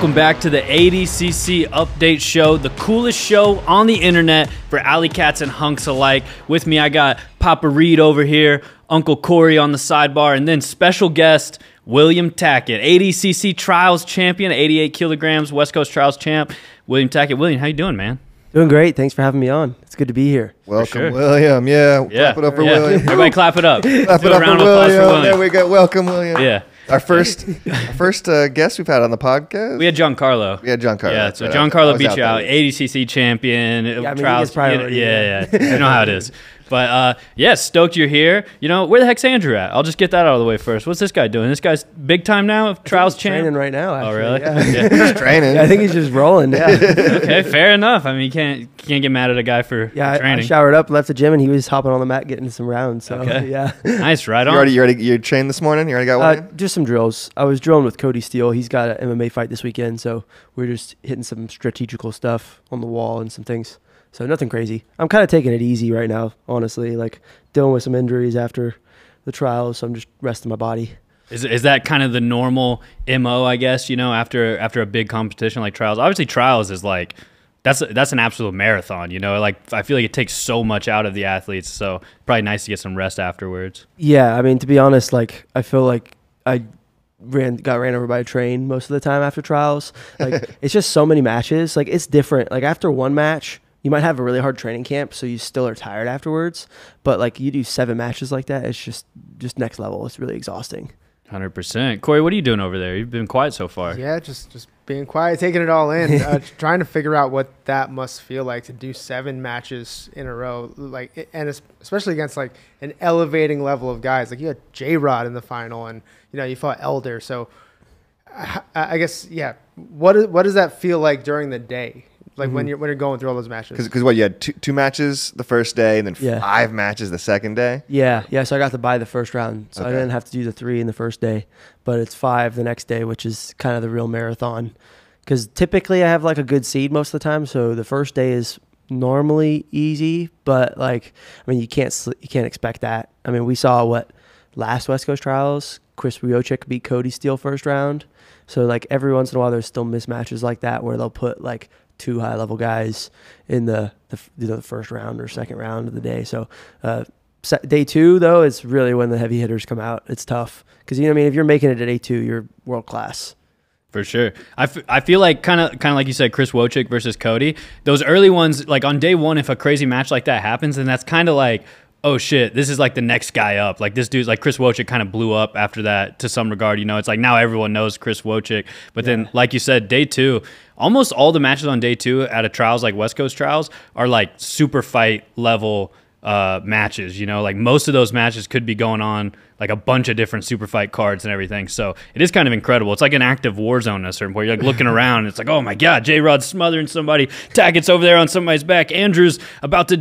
welcome back to the ADCC Update Show, the coolest show on the internet for alley cats and hunks alike. With me, I got Papa Reed over here, Uncle Corey on the sidebar, and then special guest William Tackett, ADCC Trials champion, 88 kilograms, West Coast Trials champ. William Tackett. William, how you doing, man? Doing great. Thanks for having me on. It's good to be here. Welcome, sure. William. Yeah. Yeah. Clap it up for yeah. William. Everybody clap it up. Clap Do it a up for round of William. for William. There we go. Welcome, William. Yeah. Our first, our first uh, guest we've had on the podcast. We had Giancarlo. We had Giancarlo, Yeah, that's so right. I was- Giancarlo beat you out, ADCC champion, I mean, he trials. gets priority, yeah, yeah, you know how it is. But uh, yeah, stoked you're here. You know where the heck's Andrew at? I'll just get that out of the way first. What's this guy doing? This guy's big time now, trials He's training right now. Oh, really? Yeah. He's training. Yeah, I think he's just rolling. Yeah. okay, fair enough. I mean, you can't can't get mad at a guy for Yeah. I, I showered up, left the gym, and he was hopping on the mat getting some rounds. So Okay. yeah. nice, right you on. already, you already, you trained this morning. You already got one. Uh, just some drills. I was drilling with Cody Steele. He's got an MMA fight this weekend, so we're just hitting some strategical stuff on the wall and some things. So nothing crazy. I'm kind of taking it easy right now, honestly. Like dealing with some injuries after the trials, so I'm just resting my body. Is, is that kind of the normal mo? I guess you know after after a big competition like trials. Obviously, trials is like that's that's an absolute marathon. You know, like I feel like it takes so much out of the athletes. So probably nice to get some rest afterwards. Yeah, I mean, to be honest, like I feel like I ran got ran over by a train most of the time after trials. Like it's just so many matches. Like it's different. Like after one match, you might have a really hard training camp, so you still are tired afterwards. But like you do seven matches like that, it's just just next level. It's really exhausting. Hundred percent. Corey, what are you doing over there? You've been quiet so far. Yeah, just just being quiet, taking it all in, uh, trying to figure out what that must feel like to do seven matches in a row, like and especially against like an elevating level of guys. Like you had J Rod in the final, and you know you fought Elder. So I, I guess yeah, what is, what does that feel like during the day? Like when mm-hmm. you're when you're going through all those matches. Because what you had two, two matches the first day, and then Yeah. five matches the second day. Yeah, yeah. So I got to buy the first round, so I didn't have to do the three in the first day, but it's five the next day, which is kind of the real marathon. Because typically I have like a good seed most of the time, so the first day is normally easy, but like I mean you can't sl- you can't expect that. I mean we saw what last West Coast Trials, Chris Wojcik beat Cody Steele first round, so like every once in a while there's still mismatches like that where they'll put like two high level guys in the the, you know, the first round or second round of the day. So uh, day two though is really when the heavy hitters come out. It's tough because you know I mean if you're making it at day two, you're world class. For sure. I, f- I feel like kind of kind of like you said, Chris Wojcik versus Cody. Those early ones, like on day one, if a crazy match like that happens, then that's kind of like, oh shit, this is like the next guy up. Like this dude's like Chris Wojcik kind of blew up after that to some regard. You know, it's like now everyone knows Chris Wojcik. But then, like you said, day two, almost all the matches on day two at a trials like West Coast trials are like super fight level uh, matches. You know, like most of those matches could be going on like a bunch of different super fight cards and everything. So it is kind of incredible. It's like an active war zone at a certain point. You're like looking around, and it's like, oh my god, J Rod's smothering somebody. Tackett's over there on somebody's back. Andrew's about to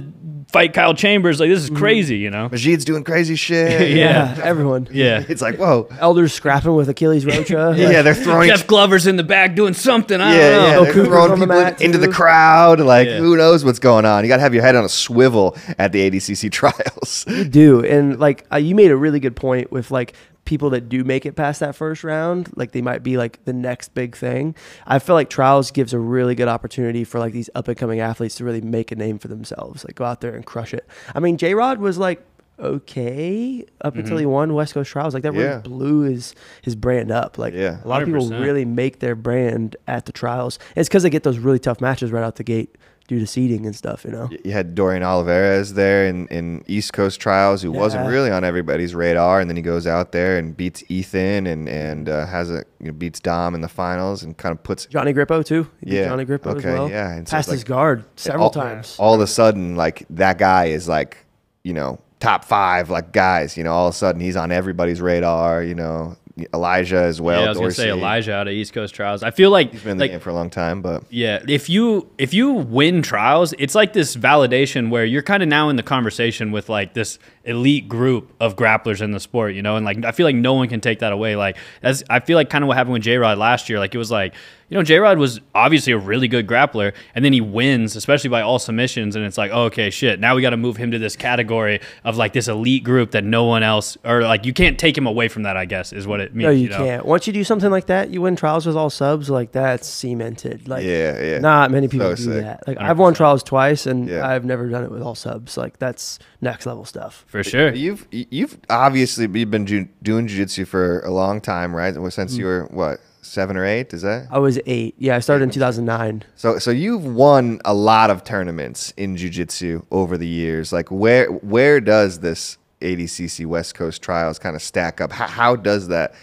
fight Kyle Chambers. Like this is crazy. You know? Majid's doing crazy shit. Yeah. everyone. Yeah. It's like whoa. Elders scrapping with Achilles Rocha. Yeah, they're throwing. Jeff Glover's in the back doing something. I yeah, don't know. yeah, Oh, they're Cooper's throwing on the people mat, into the crowd. Like Yeah. who knows what's going on? You got to have your head on a swivel at the ADCC trials. You do, and like uh, you made a really good point with like people that do make it past that first round, like they might be like the next big thing. I feel like trials gives a really good opportunity for like these up and coming athletes to really make a name for themselves, like go out there and crush it. I mean, J Rod was like okay up mm-hmm. until he won West Coast Trials. Like that really Yeah. blew his his brand up. Like Yeah. a lot of people really make their brand at the trials. It's because they get those really tough matches right out the gate due to seeding and stuff. You know. You had Dorian Olivarez there in, in East Coast trials, who wasn't really on everybody's radar, and then he goes out there and beats Ethan and and uh, has a you know, beats Dom in the finals and kind of puts Johnny Grippo too. Yeah, Johnny Grippo okay, as well. yeah, and so Passed it's his guard several all, times. All of a sudden, like that guy is like you know top five like guys. You know, all of a sudden he's on everybody's radar. You know, Elijah as well. yeah, I was gonna say Elijah out of East Coast Trials. I feel like He's been in the game for a long time, but Yeah, if you if you win trials, it's like this validation where you're kind of now in the conversation with like this elite group of grapplers in the sport, you know, and like I feel like no one can take that away. Like as I feel like kind of what happened with J Rod last year, like it was like you know, J Rod was obviously a really good grappler, and then he wins, especially by all submissions, and it's like, oh, okay, shit, now we got to move him to this category of like this elite group that no one else, or like you can't take him away from that. I guess is what it means. No, you, know? can't. Once you do something like that, you win trials with all subs. Like that's cemented. Like Yeah, yeah. not many people So do sick. that. Like I've won trials twice, and Yeah. I've never done it with all subs. Like that's next level stuff. for sure. You've you've obviously you've been ju- doing jiu-jitsu for a long time, right? Since Mm. you were what seven or eight? Is that I was eight. Yeah, I started in 2009. so? So you've won a lot of tournaments in jiu-jitsu over the years. Like where where does this ADCC West Coast Trials kind of stack up? How, how does that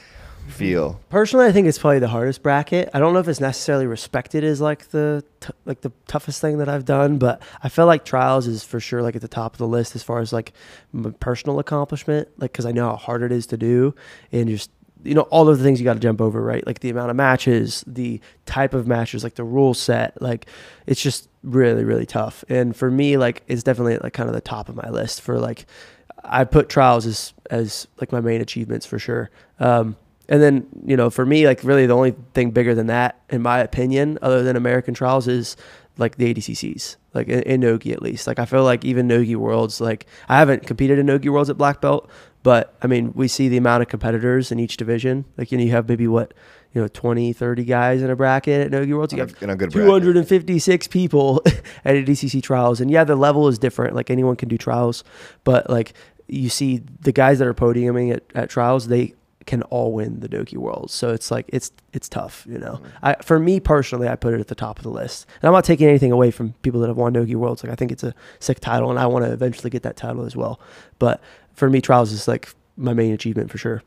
feel? Personally, I think it's probably the hardest bracket. I don't know if it's necessarily respected as like the t- like the toughest thing that I've done, but I feel like trials is for sure like at the top of the list as far as like my personal accomplishment. Like because I know how hard it is to do, and just you know all of the things you got to jump over, right? Like the amount of matches, the type of matches, like the rule set, like it's just really really tough. And for me, like it's definitely like kind of the top of my list for like I put trials as as like my main achievements for sure. Um, and then you know, for me, like really the only thing bigger than that, in my opinion, other than American trials, is like the ADCCs, like in, in Nogi at least. Like I feel like even Nogi Worlds, like I haven't competed in Nogi Worlds at black belt, but I mean we see the amount of competitors in each division. Like you know, you have maybe what you know 20 30 guys in a bracket at Nogi Worlds. You a- have in a good bracket. 256 people at ADCC trials, and yeah, the level is different. Like anyone can do trials, but like you see the guys that are podiuming at, at trials, they can all win the Nogi Worlds. So it's like it's it's tough, you know. I for me personally, I put it at the top of the list, and I'm not taking anything away from people that have won Nogi Worlds. Like I think it's a sick title, and I want to eventually get that title as well. But for me, trials is like my main achievement for sure.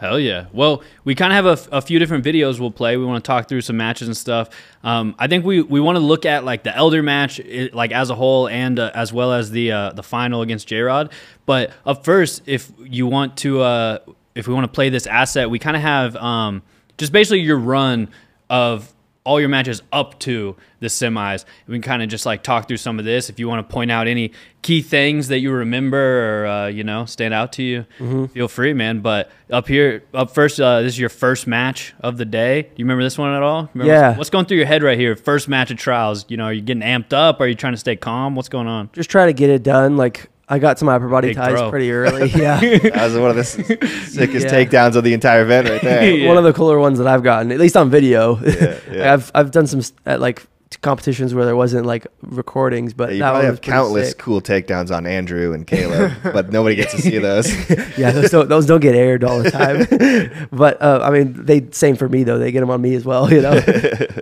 Hell yeah. Well, we kind of have a, a few different videos we'll play. We want to talk through some matches and stuff. Um, I think we, we want to look at like the Elder match, it, like as a whole, and uh, as well as the uh, the final against J Rod. But up first, if you want to, uh, if we want to play this asset, we kind of have um, just basically your run of all your matches up to the semis. We can kind of just like talk through some of this. If you want to point out any key things that you remember or uh, you know stand out to you, feel free, man. But up here, up first, uh, this is your first match of the day. Do you remember this one at all? Remember Yeah. What's, what's going through your head right here? First match of trials. You know, are you getting amped up? Are you trying to stay calm? What's going on? Just try to get it done. Like I got to my upper body Big ties bro. pretty early. Yeah. That was one of the s- sickest Yeah. takedowns of the entire event, right there. Yeah. one of the cooler ones that I've gotten, at least on video. yeah. yeah. I've I've done some s- at like competitions where there wasn't like recordings, but Yeah, you that probably one have was pretty countless sick. cool takedowns on Andrew and Caleb, but nobody gets to see those. Yeah, those don't, those don't get aired all the time. but uh, I mean, they same for me though. They get them on me as well, you know.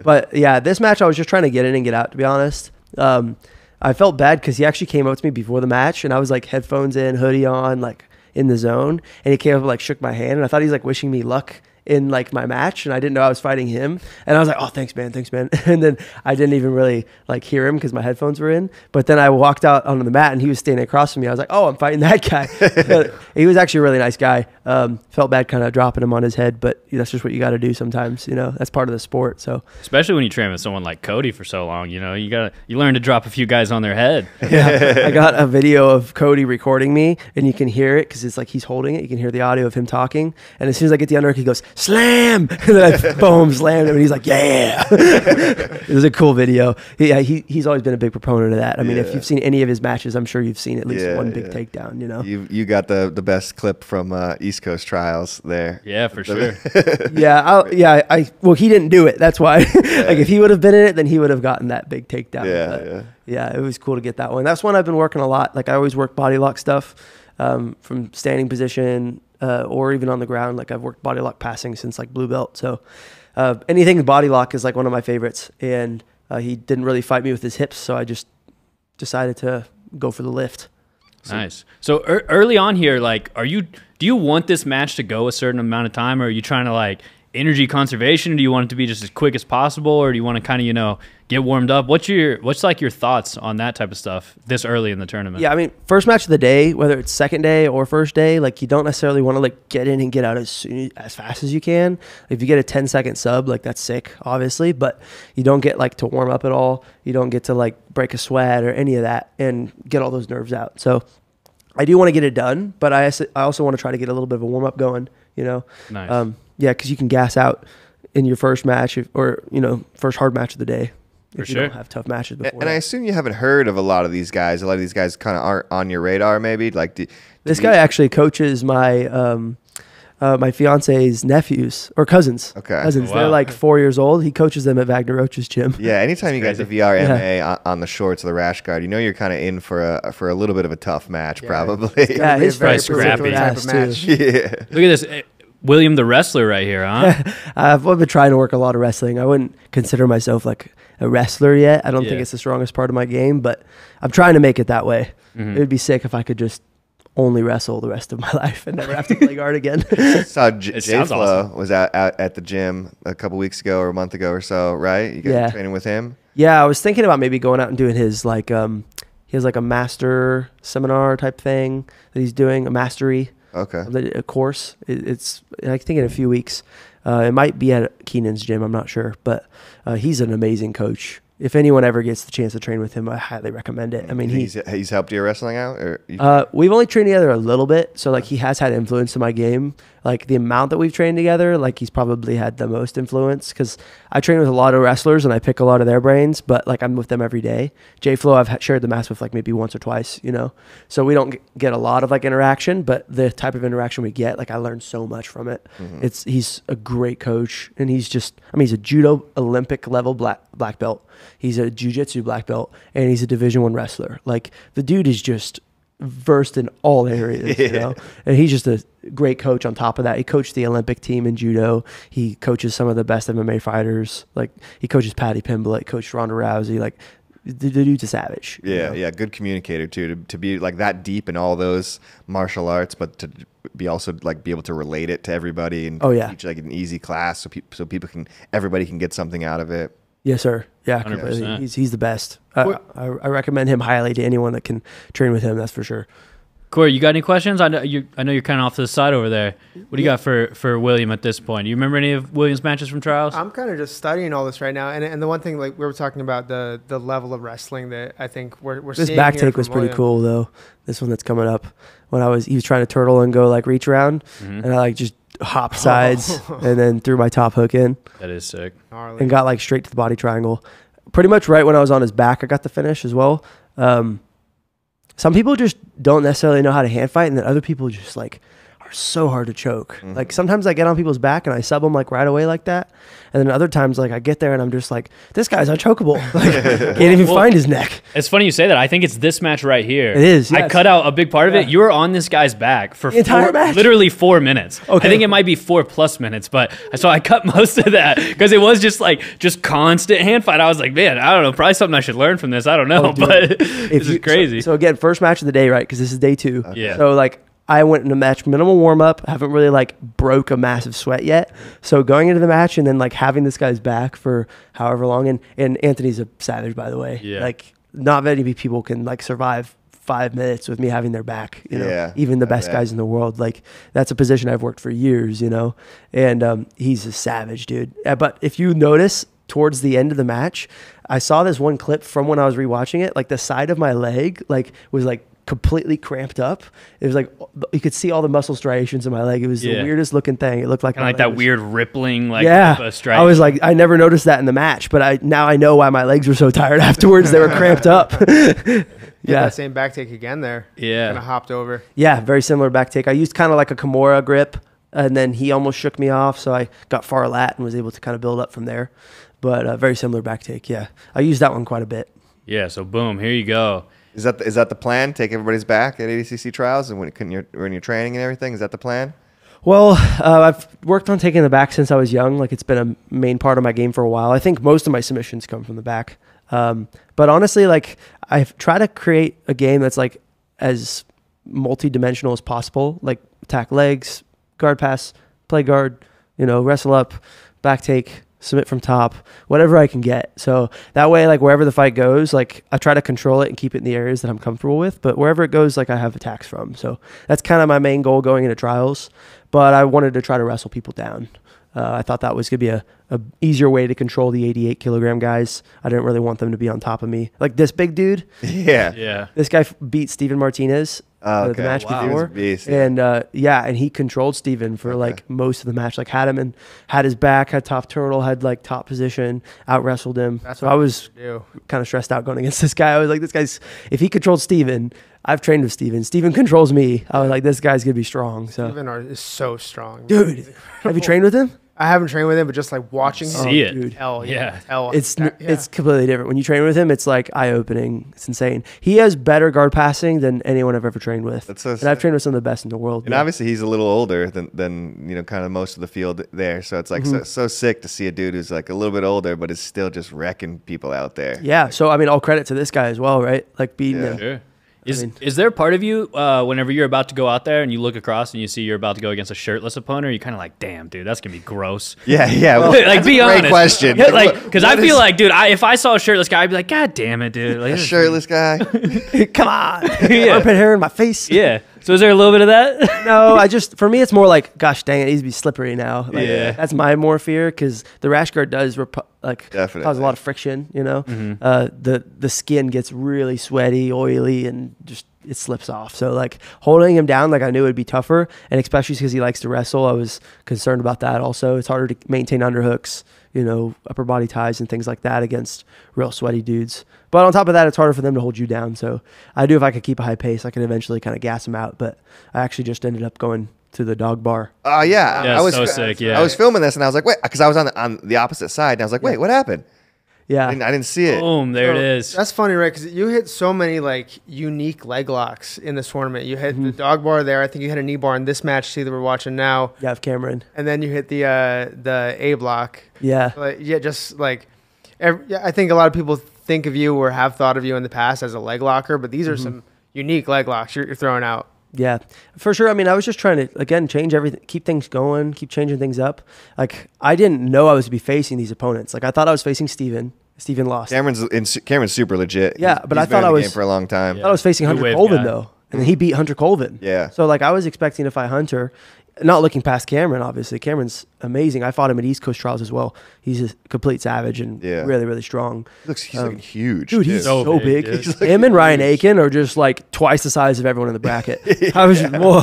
but yeah, this match I was just trying to get in and get out. To be honest, um, I felt bad because he actually came up to me before the match, and I was like headphones in, hoodie on, like in the zone, and he came up and like shook my hand, and I thought he was like wishing me luck in like my match and I didn't know I was fighting him. And I was like oh thanks man thanks man. And then I didn't even really like hear him because my headphones were in. But then I walked out onto the mat and he was standing across from me. I was like oh I'm fighting that guy. He was actually a really nice guy. Um, felt bad kind of dropping him on his head but that's just what you got to do sometimes you know? That's part of the sport so. Especially when you train with someone like Cody for so long. You know, you gotta you learn to drop a few guys on their head. yeah, I got a video of Cody recording me, and you can hear it because it's like he's holding it. You can hear the audio of him talking, and as soon as I get the underhook, he goes slam, and then I boom slammed him, and he's like, yeah. it was a cool video. Yeah, he, he's always been a big proponent of that. I mean, if you've seen any of his matches, I'm sure you've seen at least Yeah, one big yeah. takedown. You know, You you got the the best clip from uh, East Coast Trials there. Yeah, for sure. yeah, I'll, yeah. I well, he didn't do it. That's why. like if he would have been in it, then he would have gotten that big takedown. Yeah, But- yeah. yeah, it was cool to get that one. That's one I've been working a lot. Like I always work body lock stuff um, from standing position uh, or even on the ground. Like I've worked body lock passing since like blue belt. So uh, anything body lock is like one of my favorites. And uh, he didn't really fight me with his hips, so I just decided to go for the lift. Nice. So ear early on here, like, are you? Do you want this match to go a certain amount of time, or are you trying to like energy conservation? Do you want it to be just as quick as possible, or do you want to kind of you know get warmed up? What's your What's like your thoughts on that type of stuff this early in the tournament? Yeah, I mean, first match of the day, whether it's second day or first day, like you don't necessarily want to like get in and get out as soon as fast as you can. If you get a 10 second sub, like that's sick, obviously, but you don't get like to warm up at all. You don't get to like break a sweat or any of that and get all those nerves out. So I do want to get it done, but I also, I also want to try to get a little bit of a warm up going, you know? Nice. Um, yeah, because you can gas out in your first match if, or you know first hard match of the day. For if you sure. don't have tough matches before. And I assume you haven't heard of a lot of these guys. A lot of these guys kind of aren't on your radar, maybe. Like, do, this do guy you- actually coaches my um, uh, my fiance's nephews or cousins. Okay. Cousins. Wow. They're like four years old. He coaches them at Wagner Rocha's gym. Yeah, anytime you That's guys a crazy. VRMA on, on the shorts of the rash guard, you know you're kind of in for a for a little bit of a tough match, Yeah. probably. Yeah, It'll his a very fights scrappy. type of Yes, too. match. yeah. Look at this. William the wrestler right here, huh? I've been trying to work a lot of wrestling. I wouldn't consider myself like a wrestler yet. I don't think it's the strongest part of my game, but I'm trying to make it that way. Mhm. It would be sick if I could just only wrestle the rest of my life and never have to play guard again. Saw J- It J sounds Flow awesome. was out, out at the gym a couple weeks ago or a month ago or so, right? You guys Yeah. training with him. yeah, I was thinking about maybe going out and doing his like um he has like a master seminar type thing that he's doing, a mastery Okay. a course. It, it's I think in a few weeks. Uh, it might be at Keenan's gym. I'm not sure, but uh, he's an amazing coach. If anyone ever gets the chance to train with him, I highly recommend it. I mean, he's he's. he's helped you wrestling out, or Uh, we've only trained together a little bit, so like he has had influence in my game. Like the amount that we've trained together, like he's probably had the most influence because I train with a lot of wrestlers and I pick a lot of their brains. But like I'm with them every day. J Flow, I've shared the mats with like maybe once or twice, you know. So we don't get a lot of like interaction, but the type of interaction we get, like I learned so much from it. Mhm. It's he's a great coach, and he's just I mean he's a judo Olympic level black black belt. He's a jujitsu black belt, and he's a Division One wrestler. Like the dude is just versed in all areas, you know. And he's just a great coach. On top of that, he coached the Olympic team in judo. He coaches some of the best MMA fighters. Like he coaches Paddy Pimblett, coached Ronda Rousey. Like the, the dude's a savage. you yeah, know? yeah, good communicator too. To, to be like that deep in all those martial arts, but to be also like be able to relate it to everybody and Oh, yeah. teach like an easy class so people so people can everybody can get something out of it. Yes, sir. Yeah, 100%. completely. He's he's the best. I, I, I recommend him highly to anyone that can train with him. That's for sure. Corey, you got any questions? I know you. I know you're kind of off to the side over there. What do you got for for William at this point? Do you remember any of William's matches from trials? I'm kind of just studying all this right now, and and the one thing like we were talking about the the level of wrestling that I think we're we're This seeing back here take from was pretty William. cool though. This one that's coming up. When I was he was trying to turtle and go like reach around, Mhm. and I like just hopped sides and then threw my top hook in That is sick. Gnarly. and got like straight to the body triangle. Pretty much right when I was on his back, I got the finish as well. Um, some people just don't necessarily know how to hand fight, and then other people just like are so hard to choke. Mhm. Like sometimes I get on people's back and I sub them like right away like that, and then other times like I get there and I'm just like, this guy's unchokeable. Like can't even Well, find his neck. It's funny you say that. I think it's this match right here. It is, I cut out a big part of it. You were on this guy's back for The entire four- match? literally four minutes. Okay. I think it might be four plus minutes, but so I cut most of that because it was just like just constant hand fight. I was like, man, I don't know, probably something I should learn from this. I don't know, Oh, but If this is crazy. So, so again, first match of the day, right? Because this is day two. Yeah. So like I went in a match minimal warm up. Haven't really like broke a massive sweat yet. So going into the match and then like having this guy's back for however long and and Anthony's a savage by the way. Yeah. Like not many people can like survive five minutes with me having their back. You know, Yeah, even the best guys in the world. Like that's a position I've worked for years. You know, and um, he's a savage dude. Uh, but if you notice towards the end of the match, I saw this one clip from when I was rewatching it. Like the side of my leg, like was like completely cramped up. It was like you could see all the muscle striations in my leg. It was Yeah. the weirdest looking thing. It looked like kind my of like that was- weird rippling, like yeah. I was like, I never noticed that in the match, but I now I know why my legs were so tired afterwards. They were cramped up. yeah, yeah, that same back take again there. Yeah. kind of hopped over. yeah, very similar back take. I used kind of like a Kimura grip, and then he almost shook me off, so I got far lat and was able to kind of build up from there. But uh, very similar back take. Yeah, I used that one quite a bit. yeah. So boom, here you go. Is that the, is that the plan? Take everybody's back at ADCC trials and when, you're when you're training and everything. Is that the plan? Well, uh, I've worked on taking the back since I was young. Like it's been a main part of my game for a while. I think most of my submissions come from the back. Um, but honestly, like I've tried to create a game that's like as multi-dimensional as possible. Like attack legs, guard pass, play guard, you know, wrestle up, back take, submit from top, whatever I can get. So that way, like wherever the fight goes, like I try to control it and keep it in the areas that I'm comfortable with. But wherever it goes, like I have attacks from. So that's kind of my main goal going into trials. But I wanted to try to wrestle people down. Uh, I thought that was gonna be a, a easier way to control the 88 kilogram guys. I didn't really want them to be on top of me. Like this big dude, Yeah. Yeah. this guy beat Steven Martinez Oh, the match Wow. He was before. a beast, yeah. And uh, yeah, and he controlled Steven for Okay. like most of the match. Like had him and had his back, had top turtle, had like top position, out wrestled him. That's so what I was do. kind of stressed out going against this guy. I was like, this guy's if he controlled Steven, I've trained with Steven. Steven controls me. I was like, this guy's gonna be strong. So Steven Ar- is so strong, dude, have you trained with him? I haven't trained with him, but just like watching him, See it. dude. tell, Yeah. yeah, tell. It's yeah. it's completely different. When you train with him, it's like eye opening. It's insane. He has better guard passing than anyone I've ever trained with. That's so and I've sick. trained with some of the best in the world. And yeah. obviously, he's a little older than, than you know, kind of most of the field there. So it's like Mm-hmm. so, so sick to see a dude who's like a little bit older, but is still just wrecking people out there. Yeah. So I mean, all credit to this guy as well, right? Like beating Yeah. him. Sure. Is, mean- is there a part of you uh, whenever you're about to go out there and you look across and you see you're about to go against a shirtless opponent, you're kind of like, damn, dude, that's gonna be gross. Yeah, yeah. well, like, that's a be great honest. question. Yeah, like, because I feel is like, dude, I, if I saw a shirtless guy, I'd be like, God damn it, dude. Like, a shirtless guy. Come on, Yeah. armpit hair in my face. Yeah. So is there a little bit of that? No, I just for me it's more like, gosh dang it, it needs to be slippery now. Like, Yeah. That's my more fear because the rash guard does repu- like Definitely. cause a lot of friction. You know, Mm-hmm. uh, the the skin gets really sweaty, oily, and just it slips off. So like holding him down, like I knew it'd be tougher, and especially because he likes to wrestle, I was concerned about that. Also, it's harder to maintain underhooks, you know, upper body ties and things like that against real sweaty dudes. But on top of that, it's harder for them to hold you down. So I do if I could keep a high pace, I could eventually kind of gas him out. But I actually just ended up going to the dog bar. Oh yeah, Yeah, I was so sick, yeah. I was filming this and I was like, wait, because I was on the, on the opposite side and I was like, wait, what happened? I Yeah. didn't, I didn't see it. Boom, there So, it is. That's funny, right? Because you hit so many like unique leg locks in this tournament. You hit Mm-hmm. the dog bar there. I think you hit a knee bar in this match. See that we're watching now, Yeah, of Cameron. and then you hit the uh, the A block. Yeah. Like, yeah, just like every, yeah, I think a lot of people think of you or have thought of you in the past as a leg locker, but these are Mm-hmm. some unique leg locks you're, you're throwing out. Yeah, for sure. I mean, I was just trying to again change everything, keep things going, keep changing things up. Like I didn't know I was to be facing these opponents. Like I thought I was facing Steven. Steven lost. Cameron's in, Cameron's super legit. Yeah, He's- but he's I been thought in I was- game for a long time. I thought I was facing Hunter Colvin guy. though, and then he beat Hunter Colvin. Yeah. So like I was expecting to fight Hunter, not looking past Cameron. Obviously, Cameron's amazing. I fought him at East Coast Trials as well. He's a complete savage and Yeah. really really strong. He looks, he's Um, looking huge. Dude, he's So so, big, big. dude. He's Him and Ryan huge. Aiken are just like twice the size of everyone in the bracket. I was whoa.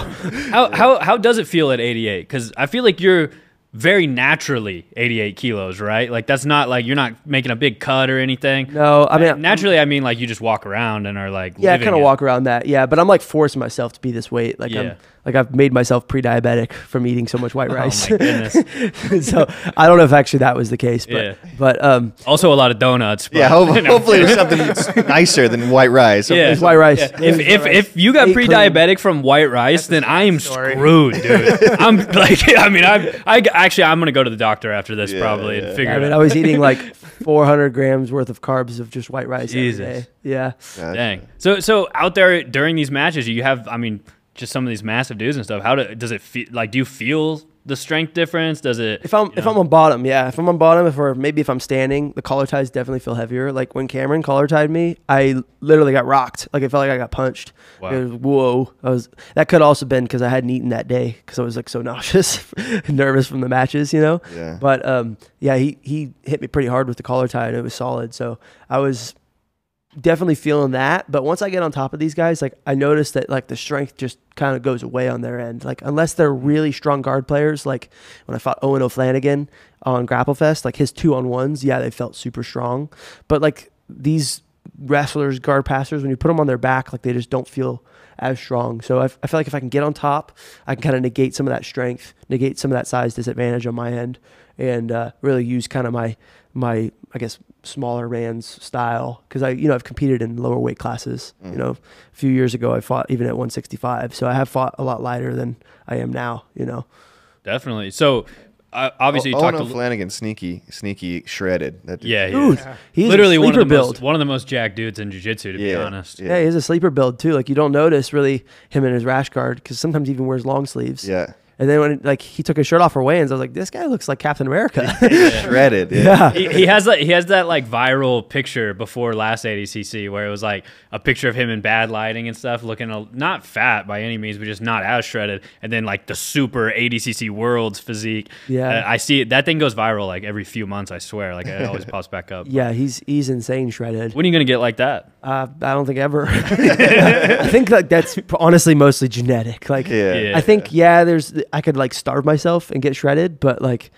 How, how, how does it feel at 88? Because I feel like you're very naturally 88 kilos, right? Like that's not like you're not making a big cut or anything. No, I mean naturally, I mean like you just walk around and are like Yeah, I kind of walk around that. Yeah, but I'm like forcing myself to be this weight. Like Yeah. I'm like I've made myself pre-diabetic from eating so much white Oh rice. my goodness! so I don't know if actually that was the case, but Yeah. but um, Also, a lot of donuts. But, Yeah, ho- you know. hopefully there's something nicer than white rice. Yeah. it's white rice. Yeah. If, if if you got Eight pre-diabetic from white rice, then I am story. screwed, dude. I'm like, I mean, I'm I actually I'm gonna go to the doctor after this Yeah, probably yeah. and figure I mean, it I was eating like 400 grams worth of carbs of just white rice Jesus. every day. Yeah. Gotcha. Dang. So so out there during these matches, you have I mean, just some of these massive dudes and stuff. How do, does it feel? Like, do you feel the strength difference? Does it? If I'm you if know? I'm on bottom, yeah. If I'm on bottom, if or maybe if I'm standing, the collar ties definitely feel heavier. Like when Cameron collar tied me, I literally got rocked. Like it felt like I got punched. Wow. It was, whoa! I was that could also been because I hadn't eaten that day because I was like so nauseous, nervous from the matches, you know. Yeah. But um, yeah, he he hit me pretty hard with the collar tie and it was solid. So I was definitely feeling that. But once I get on top of these guys, like I noticed that like the strength just kind of goes away on their end. Like unless they're really strong guard players, like when I fought Owen O'Flanagan on Grapple Fest, like his two on ones, yeah, they felt super strong. But like these wrestlers, guard passers, when you put them on their back, like they just don't feel as strong. So I, I feel like if I can get on top, I can kind of negate some of that strength, negate some of that size disadvantage on my end, and uh, really use kind of my my I guess smaller man's style because I you know I've competed in lower weight classes. You know, a few years ago I fought even at 165, so I have fought a lot lighter than I am now. You know, definitely. So uh, obviously, you Owen talked. A, Flanagan, sneaky, sneaky, shredded. That dude- yeah, he dude, is. he's literally a one of the build. most one of the most jacked dudes in jiu-jitsu. To be Yeah. honest. Yeah, he's a sleeper build too. Like you don't notice really him in his rash guard because sometimes he even wears long sleeves. Yeah. And then when like he took his shirt off for weigh-ins, I was like, this guy looks like Captain America. Shredded. Yeah. yeah. he, he has that he has that like viral picture before last ADCC where it was like a picture of him in bad lighting and stuff, looking a, not fat by any means, but just not as shredded. And then like the super ADCC Worlds physique. Yeah. Uh, I see it. That thing goes viral like every few months. I swear, like it always pops back up. Yeah, he's he's insane shredded. When are you gonna get like that? Uh, I don't think ever. I think like that's honestly mostly genetic. Like Yeah. Yeah. I think yeah, there's I could like starve myself and get shredded, but like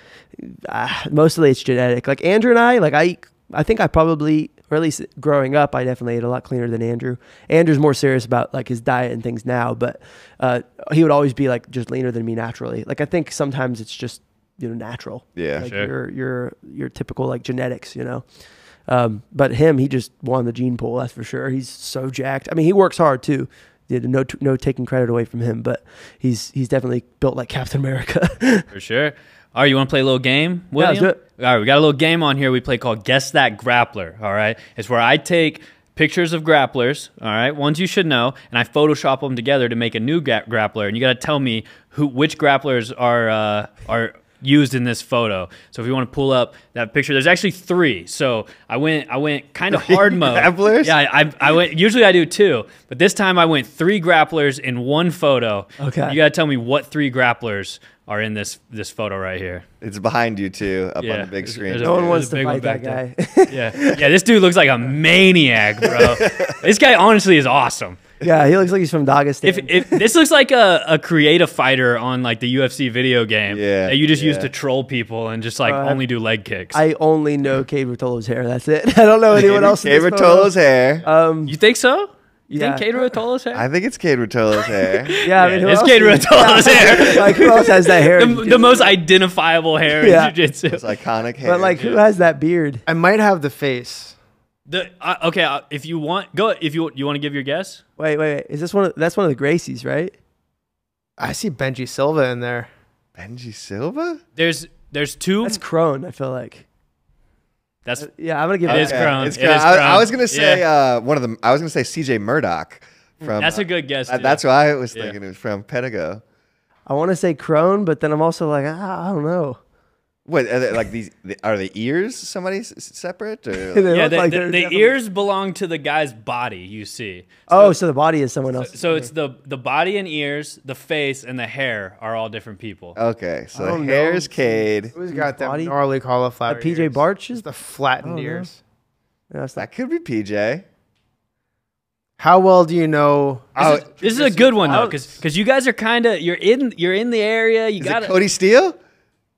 uh, mostly it's genetic. Like Andrew and I, like I I think I probably or at least growing up, I definitely ate a lot cleaner than Andrew. Andrew's more serious about like his diet and things now, but uh, he would always be like just leaner than me naturally. Like I think sometimes it's just you know natural. Yeah. like Sure. your your your typical like genetics, you know. Um, but him, he just won the gene pool. That's for sure. He's so jacked. I mean, he works hard too. Yeah, No, no taking credit away from him, but he's he's definitely built like Captain America. For sure. All right, you want to play a little game? Yeah, let's William? do it. All right, we got a little game on here we play called Guess That Grappler. All right, it's where I take pictures of grapplers, all right, ones you should know, and I Photoshop them together to make a new gra- grappler, and you got to tell me who which grapplers are uh, are used in this photo. So if you want to pull up that picture, there's actually three. So I went I went kind of hard mode. grapplers? Yeah, I, I I went. Usually I do two, but this time I went three grapplers in one photo. Okay. You got to tell me what three grapplers are in this this photo right here. It's behind you too, up on the big screen. there's a- no one wants a to big one fight that guy. Yeah, yeah. This dude looks like a maniac, bro. this guy honestly is awesome. Yeah, he looks like he's from Dagestan. If, if this looks like a, a creative fighter on like the UFC video game Yeah, that you just use to troll people and just like Uh, only do leg kicks. I only know Cade Ruotolo's hair. That's it. I don't know anyone else. in Cade. Ruotolo's hair. Um, you think so? You Yeah. think Cater Ruotolo's hair? I think it's Cade Ruotolo's hair. yeah, I mean, who it's else Cater is- Ruotolo's hair. like who else has that hair? the, the most identifiable hair Yeah. in jiu-jitsu. It's iconic hair. But like, who has that beard? I might have the face. The, uh, okay, uh, if you want, go. If you you want to give your guess, Wait, wait, wait. Is this one? Of, that's one of the Gracies, right? I see Benji Silva in there. Benji Silva? there's there's two. That's Kron. I feel like. That's Uh, yeah, I'm gonna give It it. is Kron. It's It Kron. is I, I Kron. was gonna say Yeah. uh, one of them. I was gonna say C.J. Murdoch from. that's uh, a good guess. that- too. that's why I was Yeah. thinking it was from Pedigo. I want to say Kron, but then I'm also like, ah, I don't know. What are they, like these? Are the ears somebody s- s- separate or? They yeah, the, like the, the ears belong to the guy's body. You see. Oh, so the body is someone else. So it's the the body and ears, the face and the hair are all different people. okay, so I the don't know. hair's Cade. Who's got that body? gnarly cauliflower? Uh, PJ ears? Barch is. Just the flattened I don't ears. Yeah, that's not- That could be PJ. How well do you know? Oh, This is a good one though, I because you guys are kind of you're in you're in the area. You is got it Cody Steele?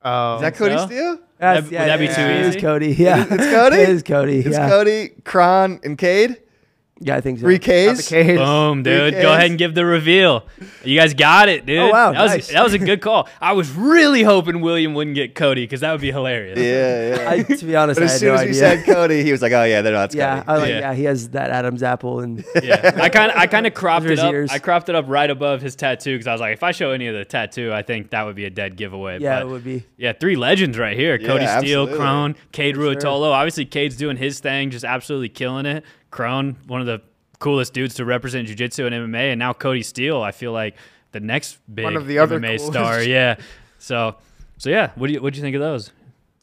Oh, Is that Cody so? Steele? That's, Would that be too It is easy? Cody. Yeah, It's Cody? it is Cody. It's yeah, Cody, Kron, and Cade. Yeah, I think so. Three got the Ks. Boom, dude. Three Go ahead and give the reveal. You guys got it, dude. Oh, wow, that was nice. that was a good call. I was really hoping William wouldn't get Cody because that would be hilarious. Yeah, yeah. I, to be honest, but I as had soon no as we idea. said Cody, he was like, "Oh yeah, no, that's yeah, Cody." I like. Yeah. Yeah. he has that Adam's apple, and Yeah, I kind of I kind of cropped it up. his ears. I cropped it up right above his tattoo because I was like, if I show any of the tattoo, I think that would be a dead giveaway. yeah, But, it would be. yeah, three legends right here: Yeah, Cody Steele, absolutely. Kron, Cade sure. Ruotolo. Obviously, Cade's doing his thing, just absolutely killing it. Kron, one of the coolest dudes to represent jiu-jitsu and MMA, and now Cody Steele. I feel like the next big One of the other MMA coolest. star. Yeah. So, so yeah. What do you what do you think of those?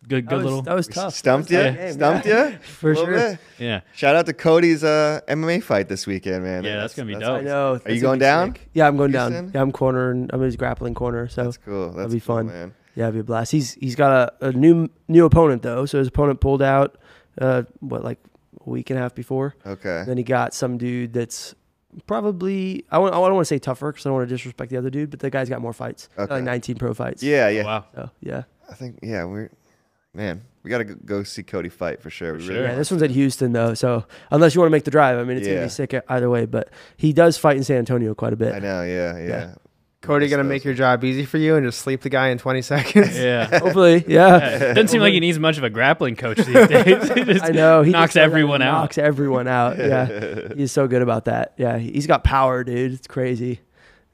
Good, That good was, little. that was tough. Stumped you? That was a tough game, Stumped yeah. you? For sure. bit. yeah. Shout out to Cody's uh, MMA fight this weekend, man. Yeah, that's gonna be I dope. I know. Are that's you gonna going be down? sick. Yeah, I'm going down. Yeah, I'm cornering. I'm his grappling corner. So That's cool. That's be cool, fun. man. yeah, it'd be a blast. He's he's got a, a new new opponent though. So his opponent pulled out. Uh, what like a week and a half before. Okay. Then he got some dude that's probably I want I don't want to say tougher because I don't want to disrespect the other dude, but the guy's got more fights. Okay. Like 19 pro fights. Yeah, yeah. Oh, Wow. So yeah. I think yeah, we're man, we gotta go, go see Cody fight for sure. We For really sure. Yeah, this one's at Houston though, so unless you want to make the drive, I mean, it's gonna be sick either way. But he does fight in San Antonio quite a to. I bit. know. Yeah, yeah. Yeah. Cody gonna make your job easy for you and just sleep the guy in 20 seconds. Yeah. Hopefully, yeah. Yeah, it doesn't seem like he needs much of a grappling coach these days. He just I know he knocks just out and everyone out. Knocks everyone out. Yeah, he's so good about that. Yeah, he's got power, dude. It's crazy.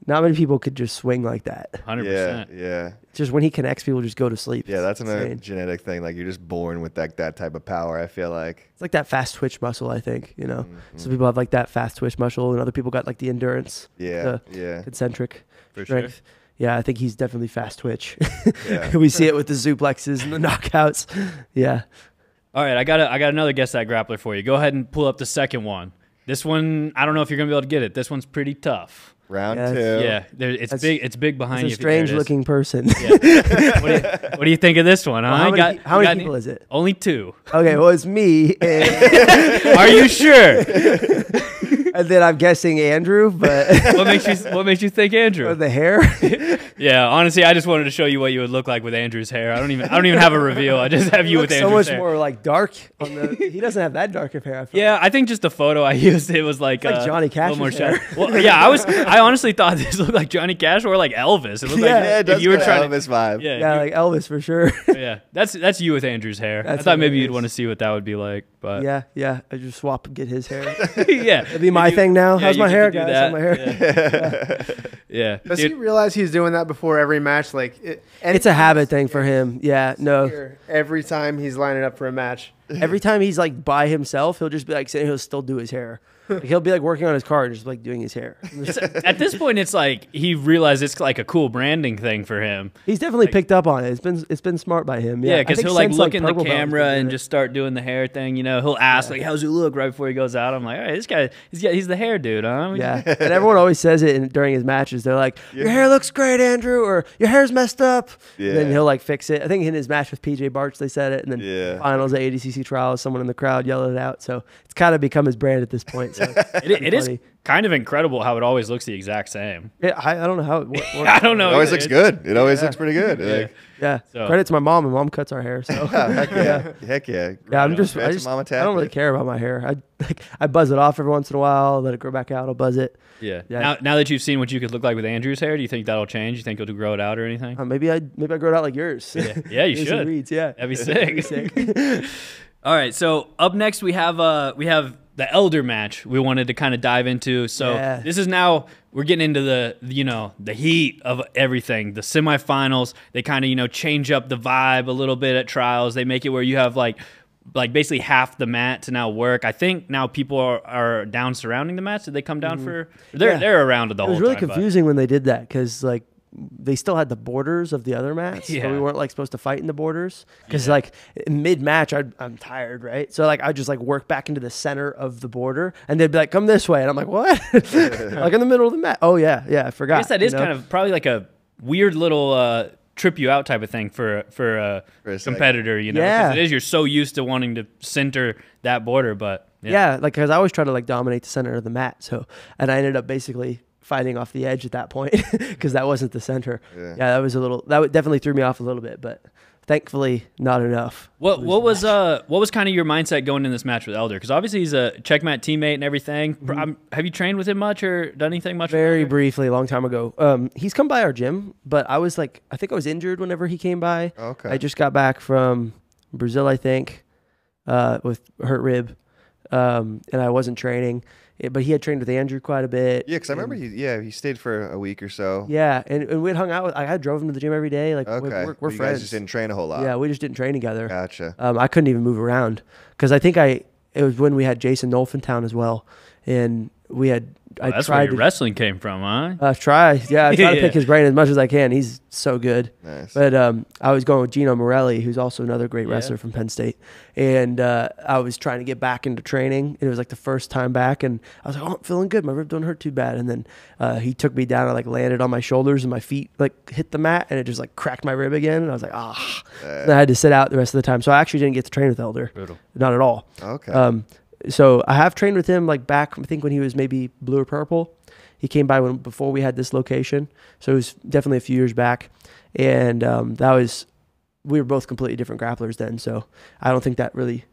Not many people could just swing like that. Hundred Yeah, percent. yeah, Just when he connects, people just go to sleep. yeah. That's It's another insane. genetic thing. Like you're just born with that that type of power. I feel like. It's like that fast twitch muscle. I think you know. Mhm. Some people have like that fast twitch muscle, and other people got like the endurance, Yeah, the- yeah. concentric For sure. yeah, I think he's definitely fast twitch. Yeah. we see it with the suplexes and the knockouts. Yeah. All right, I got a, I got another guess that grappler for you. Go ahead and pull up the second one. This one, I don't know if you're gonna be able to get it. This one's pretty tough. Round Yeah, two. Yeah, there, it's That's- big. It's big behind It's you. a if you- strange looking person. Yeah. what, do you, what do you think of this one? Huh? Well, how many, got- how many got people any- is it? Only two. Okay, well, it's me. And, Are you sure? and then I'm guessing Andrew, but what makes you What makes you think Andrew? the hair. Yeah, honestly, I just wanted to show you what you would look like with Andrew's hair. I don't even I don't even have a reveal. I just have you with looks so much hair. more like dark on the. He doesn't have that dark of hair. I feel Yeah, I think just the photo I used it was like, like uh, Johnny a little more Cash's hair. shadow. Well, yeah, I was I honestly thought this looked like Johnny Cash or like Elvis. It looked Yeah. like Yeah, it if does you were got trying Elvis vibe. yeah, yeah, like Elvis for sure. yeah. That's that's you with Andrew's hair. I thought maybe you'd want to see what that would be like, but yeah, yeah. I just swap and get his hair. yeah, It'd be my You- thing now. yeah, How's my hair, guys? How's my hair? Yeah, Does Dude, he realize he's doing that before every match? Like, it, It's a habit thing for him. Yeah, no. Every time he's lining up for a match. Every time he's like by himself, he'll just be like saying He'll still do his hair. Like, he'll be like working on his car and just like doing his hair. at this point, it's like he realized it's like a cool branding thing for him. He's definitely Like- picked up on it. It's been it's been smart by him. Yeah, Yeah, because think he'll like since, look in the Purple Belt, he's camera and just start doing the hair thing. You know, he'll ask like, "How's it look?" right before he goes out. I'm like, "All right, this guy, he's yeah, he's the hair dude, huh?" Yeah, and everyone always says it in, during his matches. They're like, "Your hair looks great, Andrew," or "Your hair's messed up." And then he'll like fix it. I think in his match with PJ Barch, they said it, and then Yeah. finals at ADCC trials, someone in the crowd yelled it out. So it's kind of become his brand at this point. So It, it is kind of incredible how it always looks the exact same. yeah, I, I don't know how it works. I don't know. It always either. looks It's- good. It always looks pretty good. Yeah. Like, Yeah, So- credit to my mom. My mom cuts our hair, so heck yeah. Heck yeah. yeah. I'm just, I just, Mama I don't really care about my hair. I like, I buzz it off every once in a while, let it grow back out. I'll buzz it. Yeah. Yeah. Now, now that you've seen what you could look like with Andrew's hair, do you think that'll change? You think you'll grow it out or anything? Uh, maybe I, maybe I grow it out like yours. yeah. yeah, you Jason should. Reed's, yeah. That'd be That'd be sick. All right, so up next we have uh we have the elder match we wanted to kind of dive into. So Yeah. this is now we're getting into the you know the heat of everything. The semifinals they kind of you know change up the vibe a little bit at trials. They make it where you have like like basically half the mat to now work. I think now people are, are down surrounding the mats. Did they come down for? They're Mm-hmm. Yeah. they're around the It whole It was really time. but- confusing when they did that because like they still had the borders of the other mats, Yeah. so we weren't like supposed to fight in the borders. Because like mid match, I'm tired, right? So like I just like work back into the center of the border, and they'd be like, "Come this way," and I'm like, "What?" like in the middle of the mat. Oh yeah, yeah, I forgot. I guess that you know? kind of probably like a weird little uh, trip you out type of thing for for a For a second. competitor. You know, Yeah. because it is you're so used to wanting to center that border, but yeah, like because I always try to like dominate the center of the mat. So and I ended up basically fighting off the edge at that point because that wasn't the center. Yeah. Yeah. that was a little that definitely threw me off a little bit, but thankfully not enough. What what was match. uh what was kind of your mindset going in this match with Elder? Because obviously he's a checkmate teammate and everything. Pr- I'm- have you trained with him much or done anything much? Mm-hmm. Very Elder? briefly, a long time ago. Um, he's come by our gym, but I was like, I think I was injured whenever he came by. Okay. I just got back from Brazil, I think, uh, with hurt rib, um, and I wasn't training. It- but he had trained with Andrew quite a bit. yeah, because I remember he, yeah, he stayed for a week or so. Yeah, and, and we had hung out. With, I drove him to the gym every day. Like Okay. we're, we're, we're you friends. guys just didn't train a whole lot. yeah, we just didn't train together. Gotcha. Um, I couldn't even move around because I think I it was when we had Jason Nolf in town as well, and we had Oh, I that's where tried your to wrestling came from, huh? uh, try yeah I try to pick his brain as much as I can. He's so good. Nice. But um, I was going with Gino Morelli, who's also another great Yeah. wrestler from Penn State, and uh, I was trying to get back into training. And it was like the first time back, and I was like, "Oh, I'm feeling good. My rib don't hurt too bad." And then uh, he took me down and like landed on my shoulders, and my feet like hit the mat, and it just like cracked my rib again. And I was like, "Ah!" And I had to sit out the rest of the time, so I actually didn't get to train with Elder, Brutal. not at all. okay. Um, so I have trained with him like back, I think when he was maybe blue or purple. He came by when before we had this location, so it was definitely a few years back, and um, that was we were both completely different grapplers then. So I don't think that really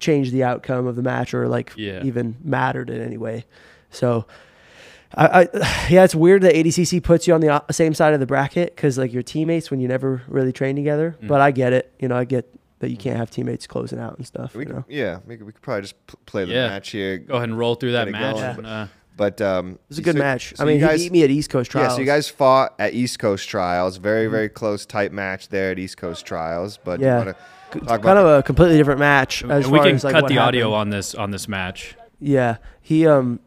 changed the outcome of the match or like Yeah. even mattered in any way. So. I, I yeah, it's weird that ADCC puts you on the same side of the bracket because like your teammates when you never really train together. Mm. But I get it, you know, I get that you can't have teammates closing out and stuff. we you could, yeah, we could, we could probably just p- play the Yeah. match here. Go ahead and roll through that match. going. and, uh, But um, It was a good so- match. so I mean, you guys, he beat me at East Coast Trials. Yeah, so you guys fought at East Coast Trials. Very, Mm-hmm. very close, tight match there at East Coast Trials. But Yeah. you want to It's talk kind about of a completely different match. As and we far can as, like, cut what the audio on this on this match. Yeah, he um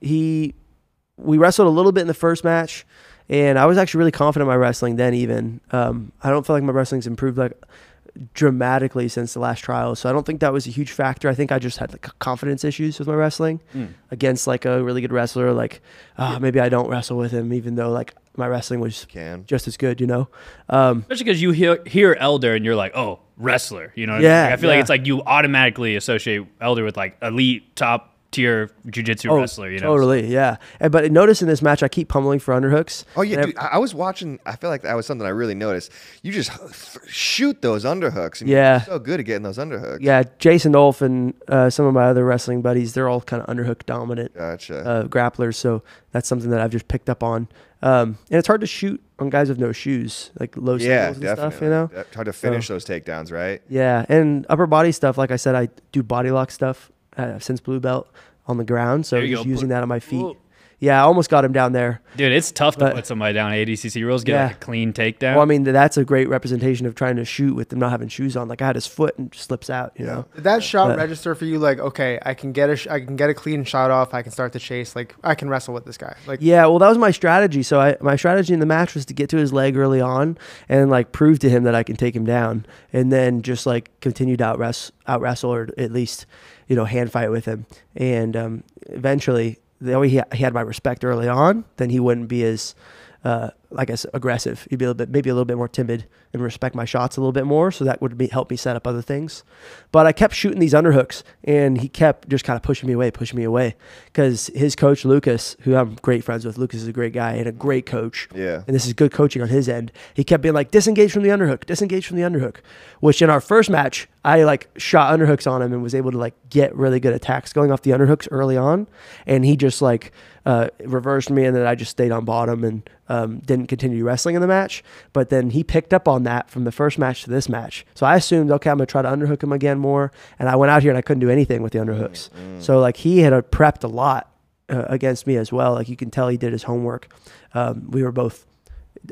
he we wrestled a little bit in the first match, and I was actually really confident in my wrestling then. Even um, I don't feel like my wrestling's improved like dramatically since the last trial, so I don't think that was a huge factor. I think I just had like confidence issues with my wrestling Mm. against like a really good wrestler. Like uh, maybe I don't wrestle with him, even though like my wrestling was Can. just as good. You know. Um, Especially because you hear, hear Elder and you're like, oh, wrestler. You know, what I mean? Yeah, Like, I feel yeah. like it's like you automatically associate Elder with like elite, top tier jujitsu wrestler. You know, Oh, Totally, yeah. And, but notice in this match, I keep pummeling for underhooks. Oh yeah, I- dude. I, I was watching. I feel like that was something I really noticed. You just shoot those underhooks. And Yeah. You're so good at getting those underhooks. yeah, Jason Nolf and uh, some of my other wrestling buddies, they're all kind of underhook dominant Gotcha. uh, grapplers. So that's something that I've just picked up on. Um, and it's hard to shoot on guys with no shoes, like low yeah, singles and definitely. stuff, you know? Yeah, Hard to finish those takedowns, right? Yeah, and upper body stuff. Like I said, I do body lock stuff uh, since blue belt on the ground. So There you just go. using that on my feet. Ooh. Yeah, I almost got him down there. dude, it's tough to put somebody down. ADCC rules get like a clean takedown. Well, I mean, that's a great representation of trying to shoot with them not having shoes on. Like I had his foot and just slips out, you know? Did that shot But- register for you? Like, okay, I can get a, sh- I can get a clean shot off. I can start the chase. Like, I can wrestle with this guy. Like, Yeah, well, that was my strategy. So I, my strategy in the match was to get to his leg early on and like prove to him that I can take him down, and then just like continue to out wrestle, out wrestle or at least, you know, hand fight with him. And um, eventually, the way he, he had my respect early on, then he wouldn't be as, uh, like I said, aggressive. He'd be a little bit, maybe a little bit more timid and respect my shots a little bit more. So that would be, help me set up other things. But I kept shooting these underhooks, and he kept just kind of pushing me away, pushing me away, because his coach Lucas, who I'm great friends with, Lucas is a great guy and a great coach. Yeah. And this is good coaching on his end. He kept being like, disengage from the underhook, disengage from the underhook. Which in our first match, I like shot underhooks on him and was able to like get really good attacks going off the underhooks early on. And he just like uh, reversed me, and then I just stayed on bottom and um, didn't continue wrestling in the match. But then he picked up on that from the first match to this match. So I assumed, okay, I'm gonna try to underhook him again more. And I went out here and I couldn't do anything with the underhooks. So like he had uh, prepped a lot uh, against me as well. Like you can tell he did his homework. Um, we were both,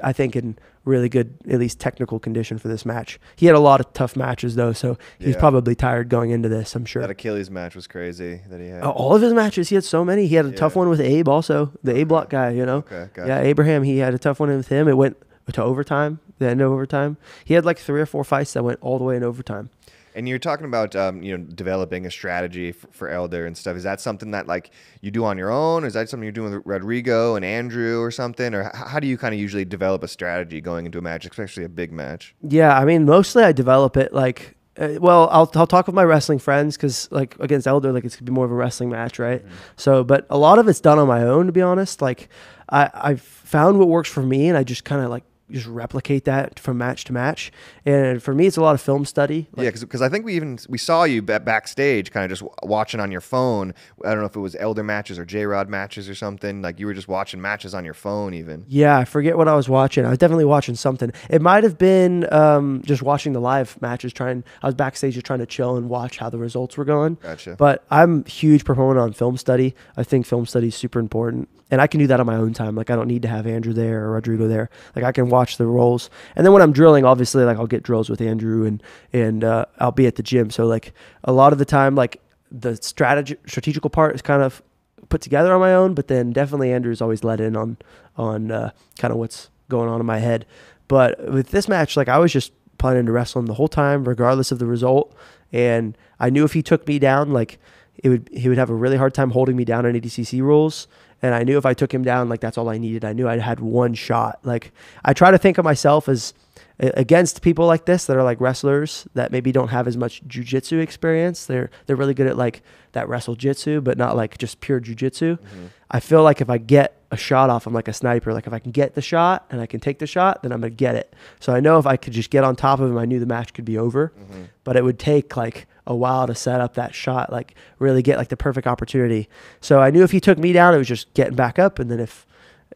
I think, in really good, at least technical condition for this match. He had a lot of tough matches though, so he's Yeah. probably tired going into this. I'm sure. That Achilles match was crazy that he had. Uh, all of his matches, he had so many. He had a tough one with Abe also, the A block guy. You know, Okay, gotcha. yeah, Abraham. He had a tough one with him. It went to overtime, the end of overtime. He had like three or four fights that went all the way in overtime. And you're talking about um, you know developing a strategy for, for Elder and stuff. Is that something that like you do on your own? Or is that something you're doing with Rodrigo and Andrew or something? Or how do you kind of usually develop a strategy going into a match, especially a big match? Yeah, I mean, mostly I develop it like, uh, well, I'll, I'll talk with my wrestling friends because like against Elder, like it's gonna be more of a wrestling match, right? So, but a lot of it's done on my own, to be honest. Like, I I've found what works for me, and I just kind of like just replicate that from match to match. And for me, it's a lot of film study. yeah, because I think we even we saw you backstage, kind of just watching on your phone. I don't know if it was Elder matches or J Rod matches or something. Like you were just watching matches on your phone, even. Yeah, I forget what I was watching. I was definitely watching something. It might have been um, just watching the live matches. Trying, I was backstage just trying to chill and watch how the results were going. Gotcha. But I'm huge proponent on film study. I think film study is super important, and I can do that on my own time. Like I don't need to have Andrew there or Rodrigo there. Like I can watch the rolls, and then when I'm drilling, obviously, like I'll get drills with Andrew, and and uh, I'll be at the gym. So like a lot of the time, like the strategy strategical part is kind of put together on my own, but then definitely Andrew's always let in on on uh, kind of what's going on in my head. But with this match, like I was just planning to wrestle him the whole time, regardless of the result. And I knew if he took me down, like it would he would have a really hard time holding me down on ADCC rules. And I knew if I took him down, like that's all I needed. I knew I had one shot. Like I try to think of myself as against people like this that are like wrestlers that maybe don't have as much jujitsu experience. They're they're really good at like that wrestle jitsu, but not like just pure jujitsu. Mm-hmm. I feel like if I get a shot off, I'm like a sniper. Like if I can get the shot and I can take the shot, then I'm gonna get it. So I know if I could just get on top of him, I knew the match could be over. Mm-hmm. But it would take like a while to set up that shot, like really get like the perfect opportunity. So I knew if he took me down, it was just getting back up, and then if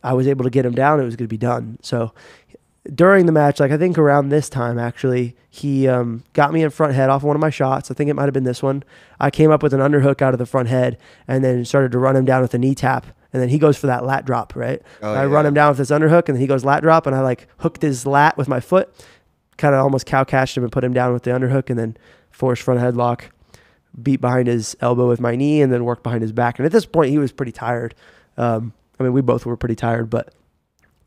I was able to get him down, it was gonna be done. So during the match, like I think around this time actually, he um, got me in front head off one of my shots. I think it might have been this one. I came up with an underhook out of the front head and then started to run him down with a knee tap. And then he goes for that lat drop, right? Oh, I run him down with this underhook and then he goes lat drop and I like hooked his lat with my foot, kind of almost cow cashed him and put him down with the underhook and then forced front headlock, beat behind his elbow with my knee and then worked behind his back. And at this point, he was pretty tired. Um, I mean, we both were pretty tired, but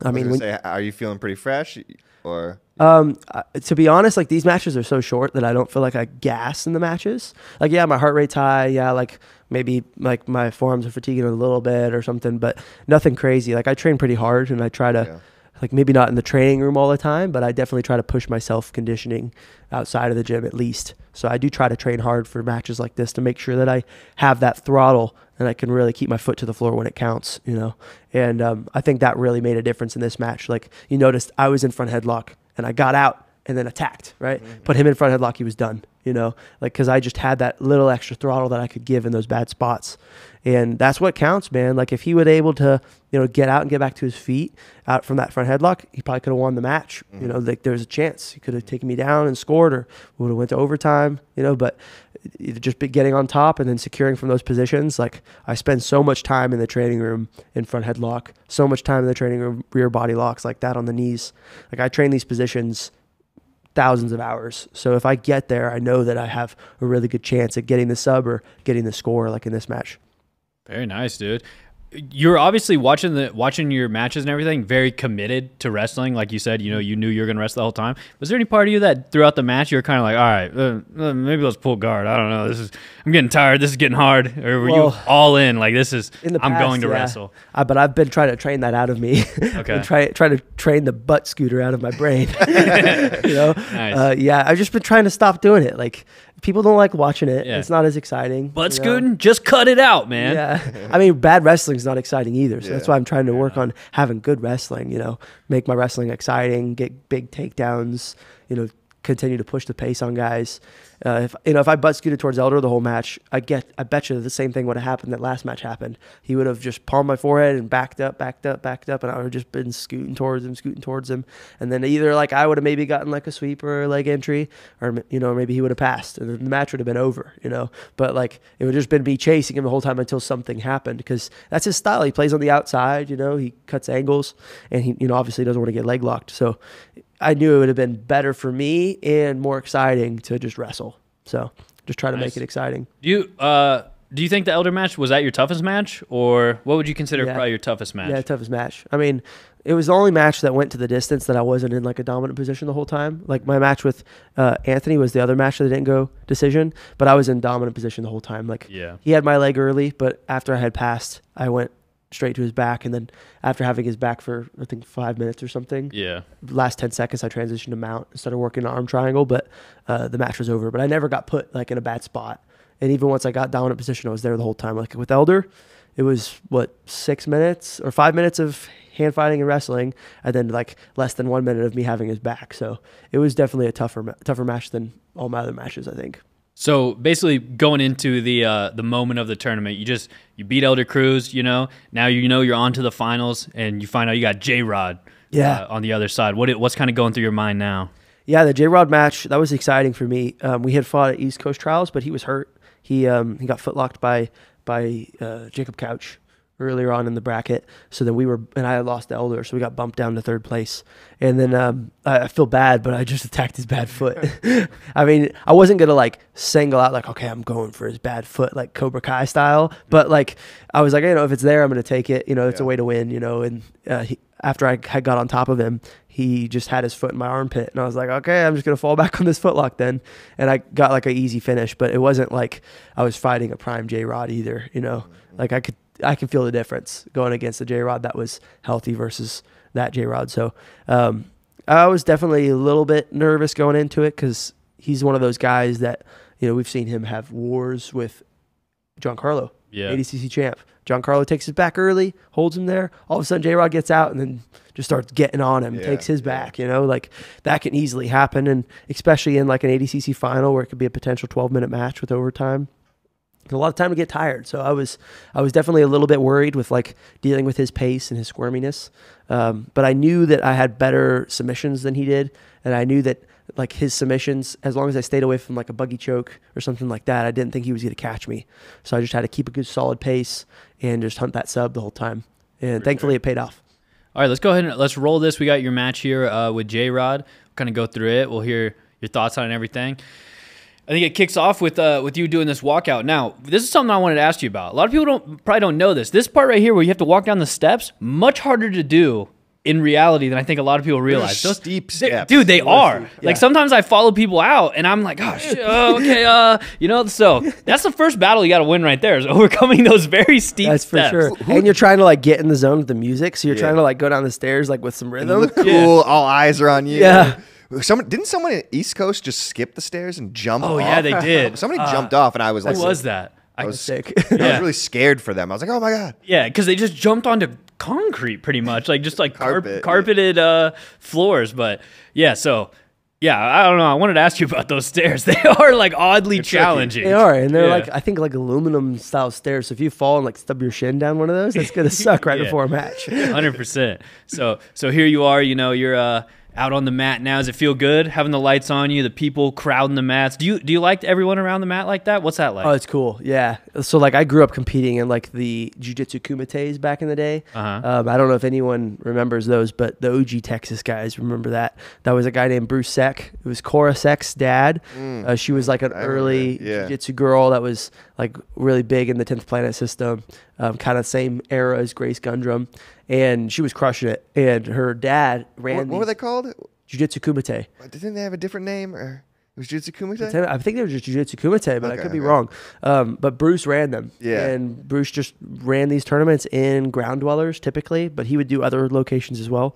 I mean, when, say, are you feeling pretty fresh, or Um, uh, to be honest, like these matches are so short that I don't feel like I gas in the matches. Like, yeah, my heart rate's high. Yeah, like maybe like my forearms are fatiguing a little bit or something, but nothing crazy. Like I train pretty hard and I try to, Yeah. like maybe not in the training room all the time, but I definitely try to push myself conditioning outside of the gym at least. So I do try to train hard for matches like this to make sure that I have that throttle and I can really keep my foot to the floor when it counts, you know. And um, I think that really made a difference in this match. Like you noticed, I was in front headlock and I got out and then attacked, right? Put him in front headlock, he was done, you know, like because I just had that little extra throttle that I could give in those bad spots. And that's what counts, man. Like if he would able to, you know, get out and get back to his feet out from that front headlock, he probably could have won the match. You mm-hmm. know, like there's a chance he could have taken me down and scored, or would have went to overtime. You know, but just be getting on top and then securing from those positions. Like I spend so much time in the training room in front headlock, so much time in the training room rear body locks like that on the knees. Like I train these positions thousands of hours. So if I get there, I know that I have a really good chance at getting the sub or getting the score like in this match. Very nice, dude. You're obviously watching the watching your matches and everything, very committed to wrestling. Like you said, you know, you knew you were gonna wrestle the whole time. Was there any part of you that throughout the match you were kind of like, all right, uh, uh, maybe let's pull guard. I don't know. This is I'm getting tired. This is getting hard. Or were you all in? Like this is In the I'm past, going to yeah. wrestle. Uh, but I've been trying to train that out of me. Okay. try trying to train the butt scooter out of my brain. you know, Nice. uh, yeah. I've just been trying to stop doing it. Like people don't like watching it. Yeah. It's not as exciting. But you know? just cut it out, man. Yeah. I mean, bad wrestling's not exciting either. So that's why I'm trying to work on having good wrestling, you know, make my wrestling exciting, get big takedowns, you know, continue to push the pace on guys. Uh, if you know, if I butt scooted towards Elder the whole match, I get, I bet you the same thing would have happened that last match happened. He would have just palmed my forehead and backed up, backed up, backed up, and I would have just been scooting towards him, scooting towards him, and then either like I would have maybe gotten like a sweep or a leg entry, or you know maybe he would have passed, and then the match would have been over, you know. But like it would have just been me chasing him the whole time until something happened because that's his style. He plays on the outside, you know. He cuts angles, and he you know obviously doesn't want to get leg locked. So I knew it would have been better for me and more exciting to just wrestle. So just try to Nice. make it exciting. Do you uh do you think the elder match was that your toughest match, or what would you consider Yeah. probably your toughest match? Yeah, toughest match. I mean, it was the only match that went to the distance that I wasn't in like a dominant position the whole time. Like my match with uh, Anthony was the other match that didn't go decision, but I was in dominant position the whole time. Like Yeah. he had my leg early, but after I had passed, I went straight to his back, and then after having his back for I think five minutes or something, Yeah. last 10 seconds i transitioned to mount instead of working an arm triangle but uh, the match was over. But i never got put like in a bad spot. And even once i got dominant position i was there the whole time. Like with elder it was what six minutes or five minutes of hand fighting and wrestling and then like less than one minute of me having his back. So it was definitely a tougher tougher match than all my other matches i think So basically, going into the uh, the moment of the tournament, you just you beat Elder Cruz. You know, now you know you're on to the finals, and you find out you got J Rod. Yeah. Uh, on the other side, what what's kind of going through your mind now? Yeah, the J Rod match that was exciting for me. Um, we had fought at East Coast Trials, but he was hurt. He um, he got footlocked by by uh, Jacob Couch earlier on in the bracket. So then we were and I lost Elder, so we got bumped down to third place. And then um, I, I feel bad, but I just attacked his bad foot. I mean, I wasn't gonna like single out like okay, I'm going for his bad foot like Cobra Kai style, but like I was like, you know, if it's there, I'm gonna take it. You know, it's a way to win. You know, and uh, he, after I had got on top of him, he just had his foot in my armpit, and I was like, okay, I'm just gonna fall back on this footlock then, and I got like an easy finish, but it wasn't like I was fighting a prime J Rod either, you know, like I could I can feel the difference going against the J Rod that was healthy versus that J Rod, so um, I was definitely a little bit nervous going into it because he's one of those guys that you know we've seen him have wars with Giancarlo, Yeah. ADCC champ. Giancarlo takes his back early, holds him there. All of a sudden, J Rod gets out and then just starts getting on him, Yeah, takes his back. You know, like that can easily happen, and especially in like an ADCC final where it could be a potential 12 minute match with overtime. A lot of time to get tired, so I was I was definitely a little bit worried with like dealing with his pace and his squirminess. Um, but I knew that I had better submissions than he did, and I knew that like his submissions, as long as I stayed away from like a buggy choke or something like that, I didn't think he was going to catch me. So I just had to keep a good solid pace and just hunt that sub the whole time. And thankfully, it paid off. All right, let's go ahead and let's roll this. We got your match here uh, with J Rod. Kind of go through it. We'll hear your thoughts on everything. I think it kicks off with uh, with you doing this walkout. Now, this is something I wanted to ask you about. A lot of people don't probably don't know this. This part right here, where you have to walk down the steps, much harder to do in reality than I think a lot of people realize. Those steep they- steps. dude, they are. Yeah. Like sometimes I follow people out, and I'm like, oh shit, oh, okay, uh, you know. So that's the first battle you got to win right there is overcoming those very steep That's for sure. And you're trying to like get in the zone with the music, so you're Yeah. trying to like go down the stairs like with some You rhythm. look cool. All eyes are on you. Yeah. Someone didn't someone in East Coast just skip the stairs and jump? Oh off? yeah, they did. Somebody Uh, jumped off, and I was like, Who was that? I, I was Sick. I was really scared for them. I was like, oh my god. yeah, because they just jumped onto concrete pretty much, like just like Carpet, yeah. carpeted uh, floors. But yeah, so yeah, I don't know. I wanted to ask you about those stairs. They are like oddly tricky. challenging. They are, and they're Yeah. like I think like aluminum style stairs. So if you fall and like stub your shin down one of those, that's gonna suck right Yeah. before a match. Hundred percent. So so here you are. You know you're uh, out on the mat now. Does it feel good having the lights on you, the people crowding the mats? Do you do you like everyone around the mat like that? What's that like? Oh, it's cool. Yeah. So like I grew up competing in like the jujitsu kumites back in the day. Uh-huh. Um, I don't know if anyone remembers those, but the OG Texas guys remember that. That was a guy named Bruce Seck. It was Cora Seck's dad. Uh, she was like an I early that, yeah. jujitsu girl that was like really big in the 10th planet system, um, kind of same era as Grace Gundrum. And she was crushing it. And her dad ran What, what were they called? Jujitsu Kumite. Didn't they have a different name? Or it was Jutsu Kumite? I think they were just Jiu-Jitsu Kumite, but I could be okay. wrong. Um, but Bruce ran them. Yeah. And Bruce just ran these tournaments in ground dwellers typically, but he would do other locations as well.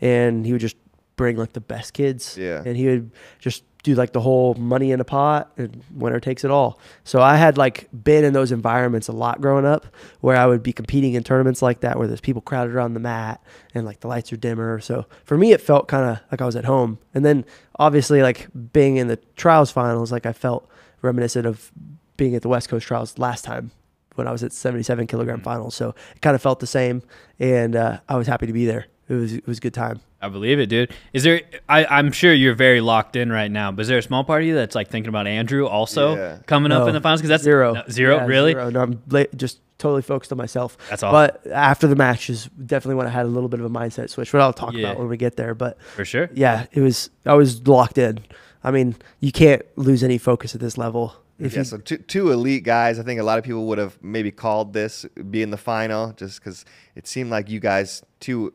And he would just bring like the best kids. Yeah. And he would just do like the whole money in a pot and winner takes it all. So I had like been in those environments a lot growing up where I would be competing in tournaments like that where there's people crowded around the mat and like the lights are dimmer. So for me it felt kind of like I was at home. And then obviously like being in the trials finals like I felt reminiscent of being at the West Coast trials last time when I was at 77 kilogram finals. So it kind of felt the same and uh, I was happy to be there. It was it was a good time. I believe it, dude. Is there? I, I'm sure you're very locked in right now. But is there a small part of you that's like thinking about Andrew also Yeah. coming up No, in the finals? Because that's zero, no, zero, Yeah, really. Zero. No, I'm la- just totally focused on myself. That's awesome. But after the match is definitely when I had a little bit of a mindset switch, but I'll talk Yeah. about when we get there. But For sure. yeah, it was I was locked in. I mean, you can't lose any focus at this level. If yeah, you, so two, two elite guys. I think a lot of people would have maybe called this be in the final just because it seemed like you guys two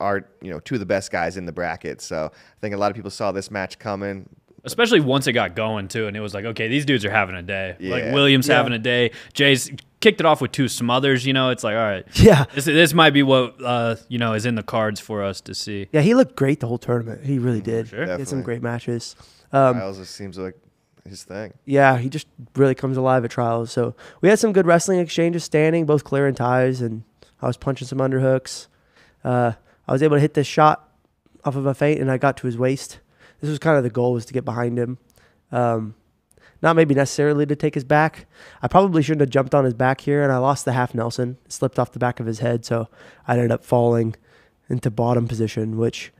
are you know two of the best guys in the bracket. So I think a lot of people saw this match coming. Especially once it got going too, and it was like, okay, these dudes are having a day. Like Williams Yeah. having a day. Jay's kicked it off with two smothers. You know, it's like, all right, yeah, this this might be what uh, you know is in the cards for us to see. yeah, he looked great the whole tournament. He really did. sure. He had some great matches. Um, Trials just seems like his thing. yeah, he just really comes alive at trials. So we had some good wrestling exchanges standing, both clear and ties, and I was punching some underhooks. Uh, I was able to hit this shot off of a feint, and I got to his waist. This was kind of the goal was to get behind him. Um, not maybe necessarily to take his back. I probably shouldn't have jumped on his back here, and I lost the half Nelson. Slipped off the back of his head, so I ended up falling into bottom position, which,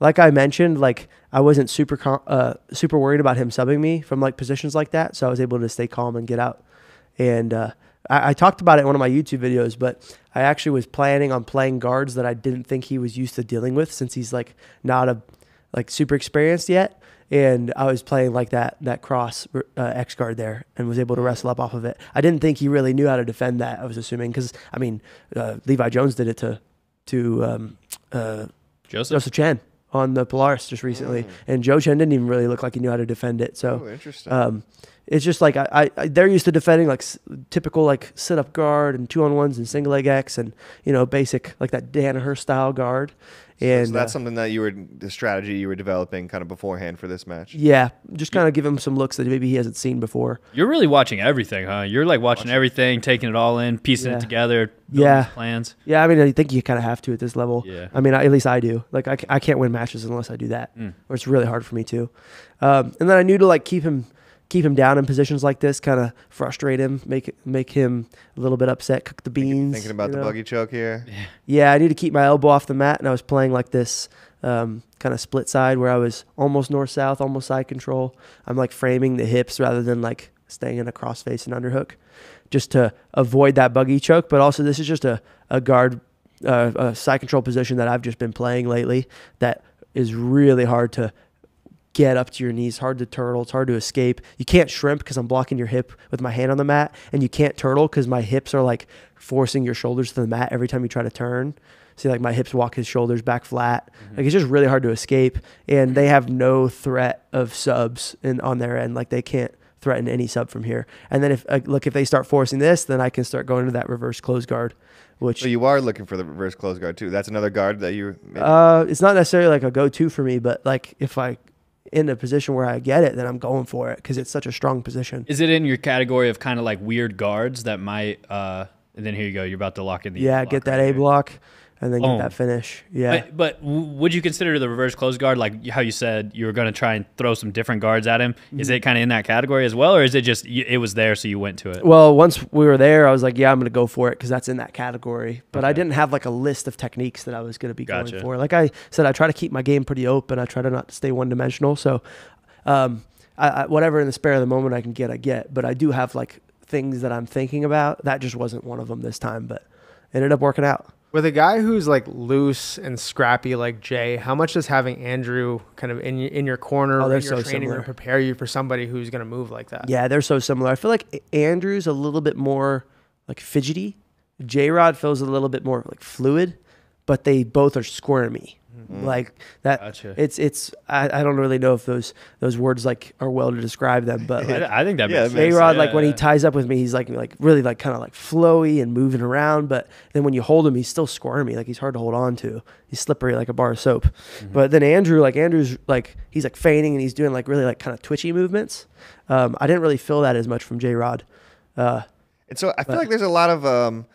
like I mentioned, like I wasn't super uh, super worried about him subbing me from like positions like that, so I was able to stay calm and get out. And uh, I, I talked about it in one of my YouTube videos, but I actually was planning on playing guards that I didn't think he was used to dealing with, since he's like not a like super experienced yet. And I was playing like that that cross uh, X guard there, and was able to wrestle up off of it. I didn't think he really knew how to defend that. I was assuming because I mean, uh, Levi Jones did it to to um, uh, Joseph. Joseph Chen on the Polaris just recently, and Joe Chen didn't even really look like he knew how to defend it. So oh, interesting. um, it's just like I, I, I they're used to defending like s- typical like sit up guard and two on ones and single leg X and you know basic like that Danaher style guard. And so that's uh, something that you were the strategy you were developing kind of beforehand for this match. yeah, just kind of give him some looks that maybe he hasn't seen before. You're really watching everything, huh? You're like watching everything, taking it all in, piecing Yeah. it together, Yeah. plans. Yeah, I mean I think you kind of have to at this level. Yeah. I mean I, at least I do. Like I, I can't win matches unless I do that, Mm. or it's really hard for me to. Um, and then I knew to like keep him keep him down in positions like this, kind of frustrate him, make make him a little bit upset, cook the beans. Thinking about you the know? buggy choke here. Yeah, yeah, I need to keep my elbow off the mat, and I was playing like this um, kind of split side where I was almost north south, almost side control. I'm like framing the hips rather than like staying in a crossface and underhook, just to avoid that buggy choke. But also, this is just a a guard, uh, a side control position that I've just been playing lately that is really hard to get up to your knees, hard to turtle, it's hard to escape. You can't shrimp because I'm blocking your hip with my hand on the mat, and you can't turtle because my hips are like forcing your shoulders to the mat every time you try to turn. See, like my hips walk his shoulders back flat. Like it's just really hard to escape, and they have no threat of subs in on their end. Like they can't threaten any sub from here. And then if uh, look if they start forcing this, then I can start going to that reverse close guard, which So you are looking for the reverse close guard too. That's another guard that you. maybe- uh, it's not necessarily like a go-to for me, but like if I in a position where I get it, then I'm going for it because it's such a strong position. Is it in your category of kind of like weird guards that might? uh And then here you go. You're about to lock in the Yeah, block get that right A here. And then get that finish. Yeah. But, but would you consider the reverse close guard like how you said you were going to try and throw some different guards at him? Mm-hmm. Is it kind of in that category as well, or is it just it was there so you went to it? Well, once we were there, I was like, yeah, I'm going to go for it because that's in that category. But I didn't have like a list of techniques that I was going to be Gotcha. going for. Like I said, I try to keep my game pretty open. I try to not stay one dimensional. So, um, I, I, whatever in the spare of the moment I can get, I get. But I do have like things that I'm thinking about. That just wasn't one of them this time, but ended up working out. With a guy who's like loose and scrappy like Jay, how much does having Andrew kind of in your, in your corner Oh, or your so training similar. room prepare you for somebody who's going to move like that? Yeah, they're so similar. I feel like Andrew's a little bit more like fidgety. J Rod feels a little bit more like fluid, but they both are squirmy. Like that. Gotcha. It's it's. I, I don't really know if those those words like are well to describe them, but like I, I think that Yeah, makes that makes J Rod, sense. like when he ties up with me, he's like like really like kind of like flowy and moving around. But then when you hold him, he's still squirmy. Like he's hard to hold on to. He's slippery like a bar of soap. Mm-hmm. But then Andrew, like Andrew's like he's like feigning and he's doing like really like kind of twitchy movements. Um, I didn't really feel that as much from J Rod. Uh, And so I feel But- like there's a lot of um,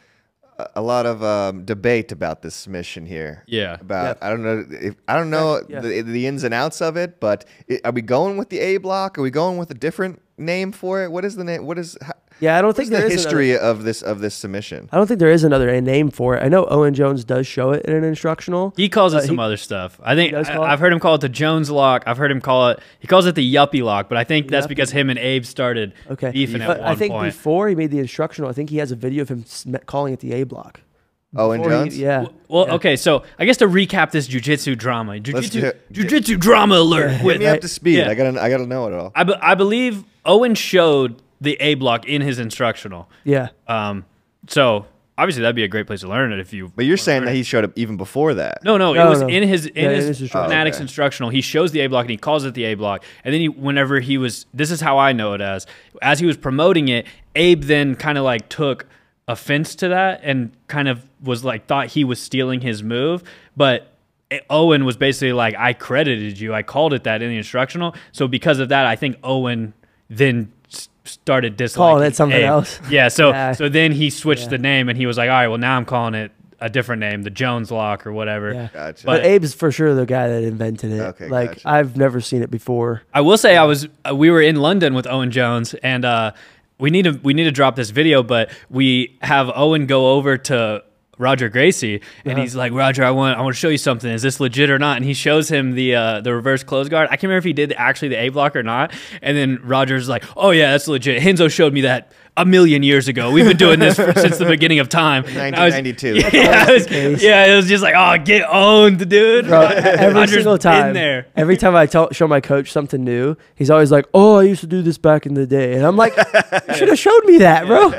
a- a lot of um, debate about this mission here. Yeah. About I don't know if I don't know Yeah. the, the ins and outs of it, but i are we going with the A block? Are we going with a different name for it? What is the name? What is how, yeah, I don't what's think the there is history of this of this submission? I don't think there is another name for it. I know Owen Jones does show it in an instructional. He calls it Uh, some he- other stuff. I think I, I've heard him call it the Jones lock. I've heard him call it. He calls it the Yuppie lock, but I think that's Yuppie. because him and Abe started Okay, beefing at but one I think point. before he made the instructional, I think he has a video of him calling it the A block. Owen Before he- Jones. yeah. Well, Yeah. okay, so I guess to recap this jujitsu drama, Let's jujitsu, do jujitsu drama alert. Get With, me up to speed. Yeah. I gotta I gotta know it all. I, be- I believe Owen showed the A block in his instructional. Yeah. Um, so obviously that'd be a great place to learn it if you. But you're saying that he showed up even before that. No, no, No, it was no. in his in Yeah, his, his instructional. fanatics Oh, okay. instructional. He shows the A block and he calls it the A block. And then he, whenever he was, this is how I know it as, as he was promoting it, Abe then kind of like took offense to that and kind of was like thought he was stealing his move, but. Owen was basically like, I credited you. I called it that in the instructional. So because of that, I think Owen then started disliking Calling it something Abe. else. Yeah. So Yeah. so then he switched Yeah. the name and he was like, all right, well now I'm calling it a different name, the Jones Lock or whatever. Yeah. Gotcha. But, But- Abe's for sure the guy that invented it. Okay, like gotcha. I've never seen it before. I will say I was uh, we were in London with Owen Jones and uh, we need to we need to drop this video, but we have Owen go over to Roger Gracie and Uh-huh. he's like, Roger, I want I want to show you something. Is this legit or not? And he shows him the uh, the reverse close guard. I can't remember if he did actually the A block or not. And then Roger's like, Oh yeah, that's legit. Henzo showed me that a million years ago. We've been doing this for, since the beginning of time. And I was- 1992. Yeah, it was, yeah, it was just like, oh, get owned, dude. Bro, every Roger's single time, there. every time I tell, show my coach something new, he's always like, "Oh, I used to do this back in the day," and I'm like, "You should have showed me that, bro.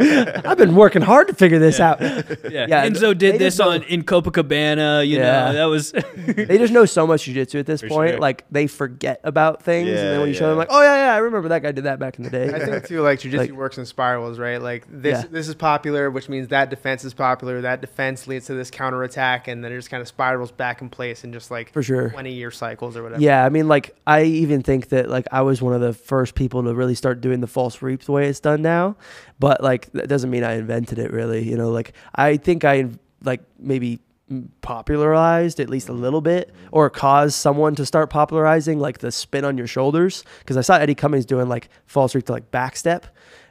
I've been working hard to figure this out." Yeah, Yeah, Enzo did just this on in Copacabana. You Yeah. know, that was They just know so much jujitsu at this For point. sure. Like they forget about things, and then when you show them, like, "Oh yeah, yeah, I remember that guy did that back in the day." I think too, like jujitsu Like- works in spirals, right? Like this, Yeah. this is popular, which means that defense is popular. That defense leads to this counter attack, and then it just kind of spirals back in place in just like For sure. twenty year cycles or whatever. Yeah, I mean, like I even think that like I was one of the first people to really start doing the false reap the way it's done now, but like that doesn't mean I invented it. Really, you know, like I think I like maybe popularized at least a little bit or caused someone to start popularizing like the spin on your shoulders because I saw Eddie Cummings doing like false reap to like back step.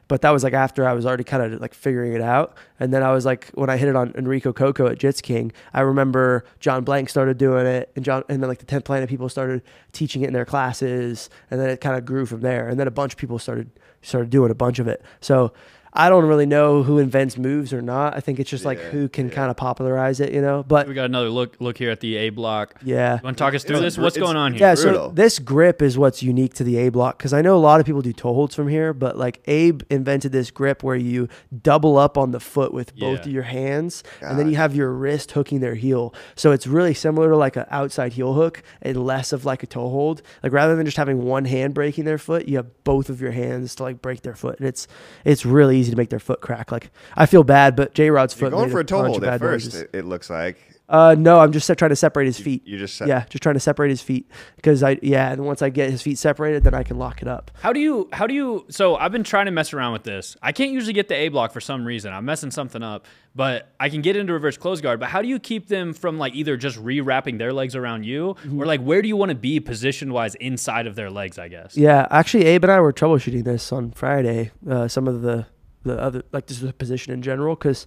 But that was like after I was already kind of like figuring it out. And then I was like, when I hit it on Enrico Cocco at Jits King, I remember John Blank started doing it, and John, and then like the 10th Planet people started teaching it in their classes, and then it kind of grew from there. And then a bunch of people started started doing a bunch of it. So I don't really know who invents moves or not. I think it's just like Yeah, who can yeah. kind of popularize it, you know. But We got another look look here at the A block. yeah, You want to talk us through It's this? What's going on here? yeah. brutal. So this grip is what's unique to the A block because I know a lot of people do toe holds from here, but like Abe invented this grip where you double up on the foot with both Yeah. of your hands, and then you have your wrist hooking their heel. So it's really similar to like an outside heel hook and less of like a toe hold. Like rather than just having one hand breaking their foot, you have both of your hands to like break their foot, and it's it's really easy to make their foot crack. Like I feel bad, but J Rod's foot. You're foot going made for a toe bunch hold at first. noises. It, it looks like Uh, no, I'm just trying to separate his feet. you just said. Yeah, just trying to separate his feet because I yeah, and once I get his feet separated, then I can lock it up. How do you how do you so I've been trying to mess around with this. I can't usually get the A block for some reason. I'm messing something up, but I can get into reverse close guard. But how do you keep them from like either just re-wrapping their legs around you Mm-hmm. or like where do you want to be position wise inside of their legs, I guess? Yeah, actually, Abe and I were troubleshooting this on Friday. Uh, some of the the other like just the position in general, because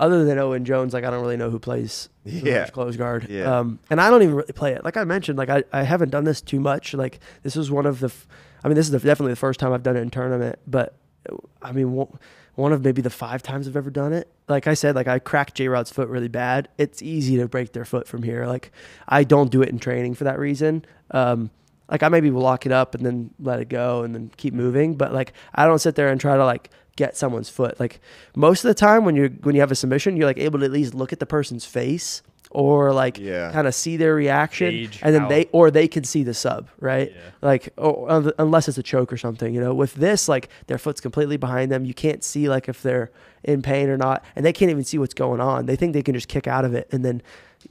other than Owen Jones, like I don't really know who plays Yeah. close guard. Yeah. Um, and I don't even really play it. Like I mentioned, like I, I haven't done this too much. Like this is one of the, f- I mean, this is the, definitely the first time I've done it in tournament. But I mean, one, one of maybe the five times I've ever done it. Like I said, like I cracked J Rod's foot really bad. It's easy to break their foot from here. Like I don't do it in training for that reason. Um, like I maybe will lock it up and then let it go and then keep moving. But like I don't sit there and try to like get someone's foot. Like most of the time when you're when you have a submission, you're like able to at least look at the person's face or like Yeah. kind of see their reaction Gauge and then how- they or they can see the sub right Yeah. like or, unless it's a choke or something you know with this like their foot's completely behind them you can't see like if they're in pain or not and they can't even see what's going on they think they can just kick out of it and then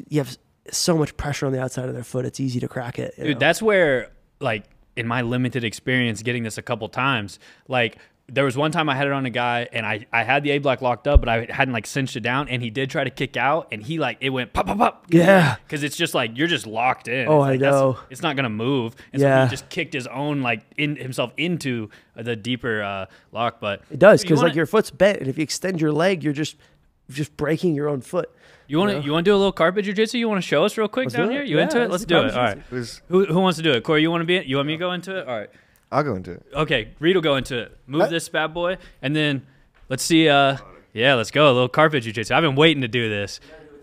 you have so much pressure on the outside of their foot it's easy to crack it Dude, know? that's where like in my limited experience getting this a couple times, like there was one time I had it on a guy and I, I had the A block locked up, but I hadn't like cinched it down and he did try to kick out and he like it went pop pop pop. Yeah. Because it's just like you're just locked in. Oh, It's I like, know. It's not gonna move. And so Yeah. he just kicked his own like in himself into the deeper uh, lock. But it does because wanna- like your foot's bent and if you extend your leg you're just just breaking your own foot you want to know? you want to do a little carpet jujitsu? You want to show us real quick Let's down do here? You Yeah, into it? let's Let's do do it. All right. Who, who wants to do it? Corey, you want to be? It? You want me to go into it? All right. I'll go into it. Okay, Reed will go into it. Move Uh, this bad boy, and then let's see. Uh, yeah, let's go. A little carpet jujitsu. I've been waiting to do this.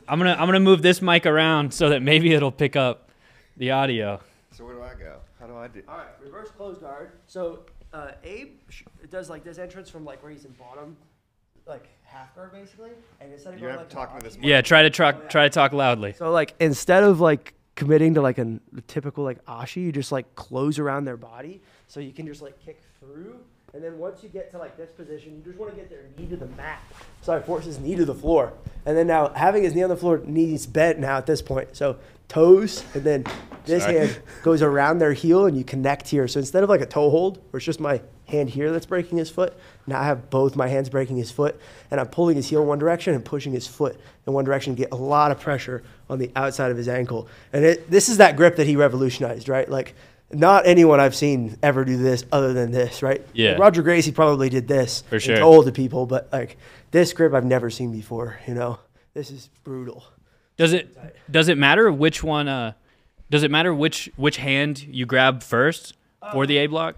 I'm gonna I'm gonna move this mic around so that maybe it'll pick up the audio. So where do I go? How do I do? All right, reverse close guard. So uh, Abe does like this entrance from like where he's in bottom, like half guard basically, and instead of You're going like have to talk an to this ashi- Yeah, try to try try to talk loudly. So like instead of like committing to like a typical like ashi, you just like close around their body, so you can just like kick through, and then once you get to like this position, you just want to get their knee to the mat. Sorry, force his knee to the floor, and then now having his knee on the floor, knees bent now at this point. So toes, and then this Sorry. hand goes around their heel, and you connect here. So instead of like a toe hold, where it's just my hand here that's breaking his foot, now I have both my hands breaking his foot, and I'm pulling his heel in one direction and pushing his foot in one direction to get a lot of pressure on the outside of his ankle. And it, this is that grip that he revolutionized, right? Like, not anyone I've seen ever do this other than this, right? Yeah. Like, Roger Gracie probably did this For sure. told the people, but like this grip I've never seen before. You know, this is brutal. Does it does it matter which one? Uh, does it matter which which hand you grab first for the A block?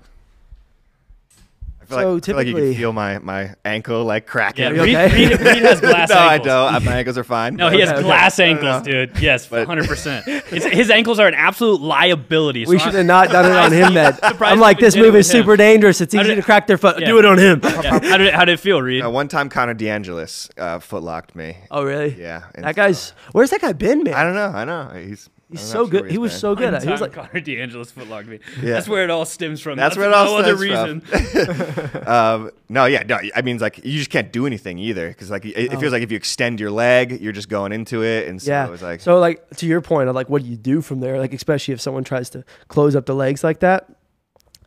I feel, like, So I feel like you typically- can feel my, my ankle like cracking. Yeah, you Reed, okay? Reed, Reed has glass no, I don't. My ankles are fine. No, he has Okay, okay. glass No, no, ankles, dude. Yes, 100%. His ankles are an absolute liability. we should I- have not done it on him, then. I'm like, this move is him. super dangerous. It's easy did- to crack their foot. Yeah. Do it on him. Yeah. How did it, how did it feel, Reed? Uh, one time Connor DeAngelis uh, footlocked me. Oh, really? Yeah. That guy's. Where's that guy been, man? I don't know. I know. He's He's so good. He he's was so good. One at. He was like, Connor D'Angelo's footlocked me. Yeah. That's where it all stems from. That's where it no all other stems reason. from. um, no, yeah, no. I mean, like you just can't do anything either because like it, it Oh. feels like if you extend your leg, you're just going into it, and so yeah. it was like so like to your point of like, what do you do from there? Like, especially if someone tries to close up the legs like that.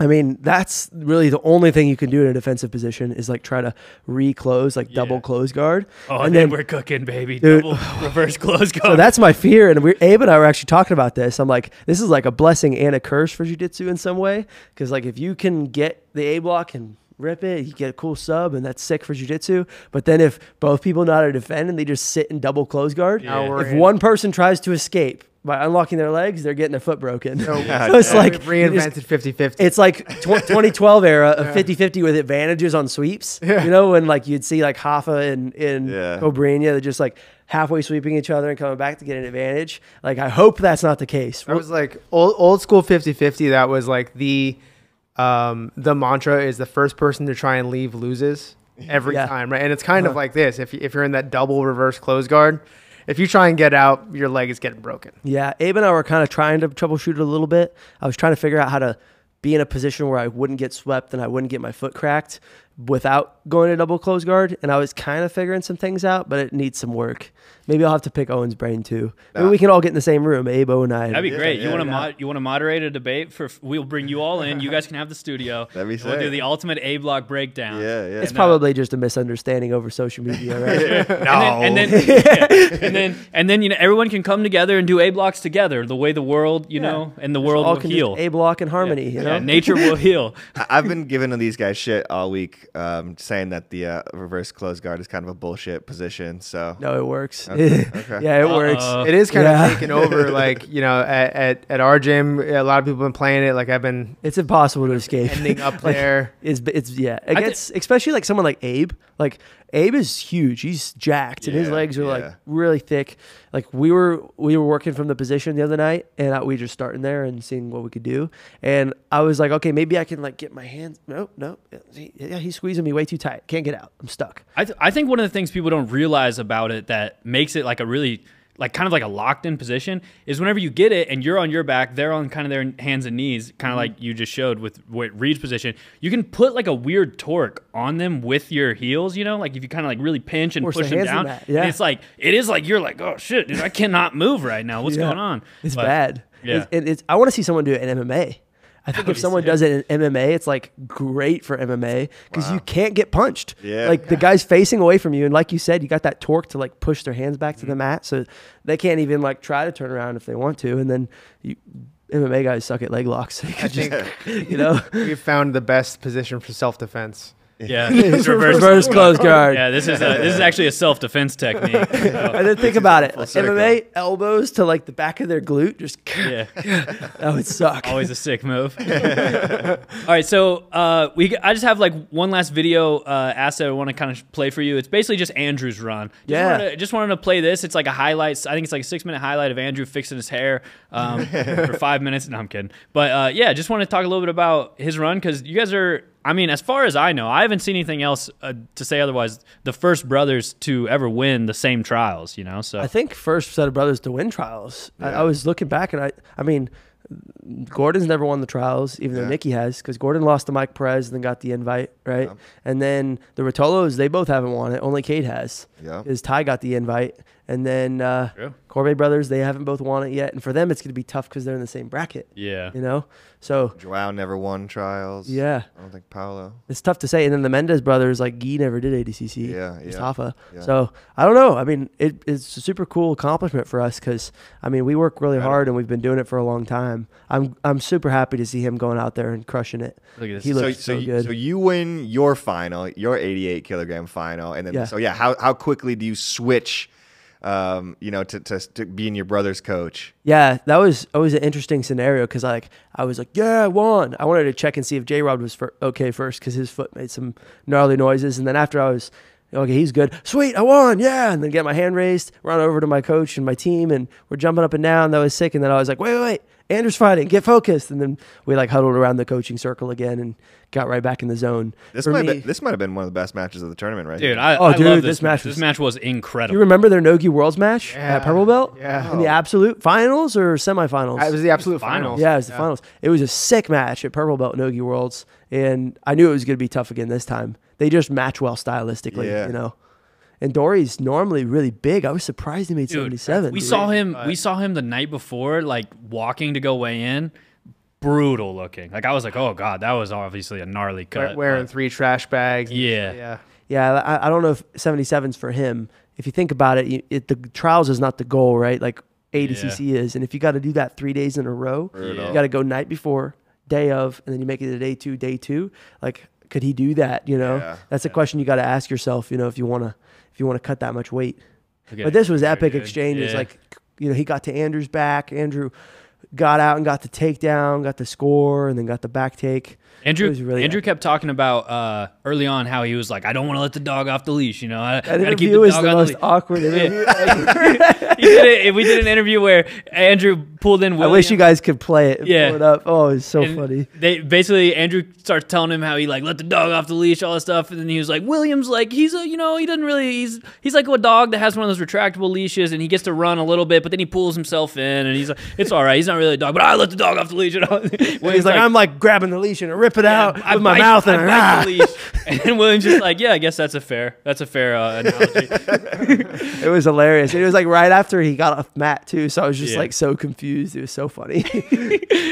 I mean, that's really the only thing you can do in a defensive position is like try to reclose, like Yeah. double close guard. Oh, and then then we're cooking, baby. Dude. Double reverse close guard. So that's my fear, and we Abe and I were actually talking about this. I'm like, this is like a blessing and a curse for jujitsu in some way, because like if you can get the A block and rip it. You get a cool sub, and that's sick for jujitsu. But then if both people know how to defend and they just sit in double close guard, Now we're if in. one person tries to escape by unlocking their legs, they're getting their foot broken. So, So it's like we've reinvented 50-50. it's like tw- 2012 era of 50-50 with advantages on sweeps. Yeah. You know, when like you'd see like Hoffa and in Yeah. Cobrinha, they're just like halfway sweeping each other and coming back to get an advantage. Like I hope that's not the case. That was like old old school 50-50. That was like the um the mantra is the first person to try and leave loses every Yeah. time, right? And it's kind of Uh-huh. like this. If if you're in that double reverse close guard, if you try and get out, your leg is getting broken. Yeah, Abe and I were kind of trying to troubleshoot it a little bit. I was trying to figure out how to be in a position where I wouldn't get swept and I wouldn't get my foot cracked without going to double close guard. And I was kind of figuring some things out, but it needs some work. Maybe I'll have to pick Owen's brain too. Maybe Nah. we can all get in the same room, Abe, Owen, and I. That'd be Yeah, great. you yeah, want to yeah. mod- you want to moderate a debate for? We'll bring you all in. You guys can have the studio. That'd be And We'll do the ultimate A block breakdown. Yeah, yeah. it's and, uh, probably just a misunderstanding over social media, right? And then, and then, yeah. and then, and then, you know, everyone can come together and do A blocks together. The way the world, you Yeah. know, and the Just world all will can heal. A block in harmony, you know? Yeah, nature will heal. I've been giving these guys shit all week, um, saying that the uh, reverse close guard is kind of a bullshit position. So no, it works. Okay, okay. yeah, it works. Uh-oh. It is kind Yeah. of taken over. Like you know, at, at at our gym, a lot of people have been playing it. Like I've been It's impossible to escape. ending up Like, there. It's it's yeah. thi- Against especially like someone like Abe. Like Abe is huge. He's jacked, and his Yeah, legs are yeah. like really thick. Like we were we were working from the position the other night, and I, we just starting there and seeing what we could do. And I was like, okay, maybe I can like get my hands. Nope, nope. He- Yeah, he's squeezing me way too tight. Can't get out. I'm stuck. I, th- I think one of the things people don't realize about it that makes it like a really like kind of like a locked in position is whenever you get it and you're on your back, they're on kind of their hands and knees, kind of Mm-hmm. like you just showed with what Reed's position. You can put like a weird torque on them with your heels, you know, like if you kind of like really pinch and Force push them down. yeah. And it's like it is like you're like, oh shit, dude, I cannot move right now. What's Yeah. going on? It's But- bad. yeah. It's, it's, I want to see someone do it in MMA. I think if someone sick. does it in MMA, it's like great for MMA because Wow. you can't get punched. Yeah. Like the guy's facing away from you, and like you said, you got that torque to like push their hands back to Mm-hmm. the mat, so they can't even like try to turn around if they want to. And then you, MMA guys suck at leg locks. So you, I just, think you know, we found the best position for self defense. Yeah, it's reverse- reverse close guard. Yeah, this is a, this is actually a self defense technique. So, And then think about it, like circle. MMA elbows to like the back of their glute, just yeah. that would suck. Always a sick move. All right, so uh, we I just have like one last video uh, asset I want to kind of play for you. It's basically just Andrew's run. Just Yeah. wanted to, just wanted to play this. It's like a highlight. I think it's like a six minute highlight of Andrew fixing his hair um, for five minutes. No, I'm kidding. But uh, yeah, just want to talk a little bit about his run because you guys are. I mean, as far as I know, I haven't seen anything else uh, to say otherwise. The first brothers to ever win the same trials, you know. So I think first set of brothers to win trials. I, Yeah. I was looking back and I, I mean, Gordon's never won the trials, even though Yeah. Nicky has, because Gordon lost to Mike Perez and then got the invite, right? Yeah. And then the Ruotolos, they both haven't won it. Only Kade has. Yeah. Because Tye got the invite. And then uh, True. Corbet brothers, they haven't both won it yet. And for them, it's going to be tough because they're in the same bracket, yeah, you know? So, Joao never won trials. yeah, I don't think Paulo. it's tough to say. And then the Mendes brothers, like Gui never did ADCC. Yeah, Just yeah. Hoffa. Yeah. So I don't know. I mean, it, it's a super cool accomplishment for us because I mean we work really Incredible. hard and we've been doing it for a long time. I'm I'm super happy to see him going out there and crushing it. look at this. He so, looks so, so you, good. so you win your final, your 88 kilogram final, and then Yeah. so yeah, how how quickly do you switch, um, you know, to, to to being your brother's coach? Yeah, that was always an interesting scenario because like I was like, yeah, I won. I wanted to check and see if J Rod was for, okay first because his foot made some gnarly noises, and then after I was. Okay, he's good. Sweet, I won. Yeah, and then get my hand raised, run over to my coach and my team, and we're jumping up and down. That was sick. And then I was like, wait, wait, wait, Andrew's fighting. Get focused. And then we like huddled around the coaching circle again and got right back in the zone. This For might me- have been, this might have been one of the best matches of the tournament, right? Dude. I, Oh, I dude, love this this, match match. was- This match was incredible. you remember their Nogi Worlds match Yeah. at Purple Belt? Yeah. In the absolute finals or semifinals? Uh, it was the absolute Finals. finals. Yeah, it was the finals. It was a sick match at Purple Belt Nogi Worlds, and I knew it was going to be tough again this time. They just match well stylistically, Yeah. you know. And Dory's normally really big. I was surprised he made Dude, 77. We saw him. We saw him the night before, like walking to go weigh in. Brutal looking. Like I was like, oh god, that was obviously a gnarly Wear- cut. wearing but- three trash bags. Yeah. Yeah. Yeah, I, I don't know if 77's for him. If you think about it, you, it, the trials is not the goal, right? Like ADCC is, and if you got to do that three days in a row, Brutal. you got to go night before, day of, and then you make it a day two, day two. Like could he do that? You know, Yeah. that's a question you got to ask yourself. You know, if you want to if you want to cut that much weight. Okay. But this was Very epic good. exchanges. Yeah. Like, you know, he got to Andrew's back. Andrew got out and got the takedown, got the score, and then got the back take. Andrew really Andrew kept talking about uh, early on how he was like, I don't want to let the dog off the leash. You know, I, I That gotta keep interview the was dog the on most the leash. awkward interview. did it. We did an interview where Andrew pulled in. I wish you guys could play it and Yeah. pull it up. Oh, it's so And funny. They basically Andrew starts telling him how he like let the dog off the leash, all this stuff, and then he was like, Williams, like he's a you know he doesn't really he's he's like a dog that has one of those retractable leashes, and he gets to run a little bit, but then he pulls himself in, and he's like, it's all right, he's not really a dog, but I let the dog off the leash. You know? He's like, I'm like grabbing the leash and I rip it out I with my bite- mouth I and bite ah. the leash. And Williams just like, yeah, I guess that's a fair that's a fair uh, analogy. It was hilarious. It was like right after he got off mat too, so I was just Yeah. like so confused. It was so funny.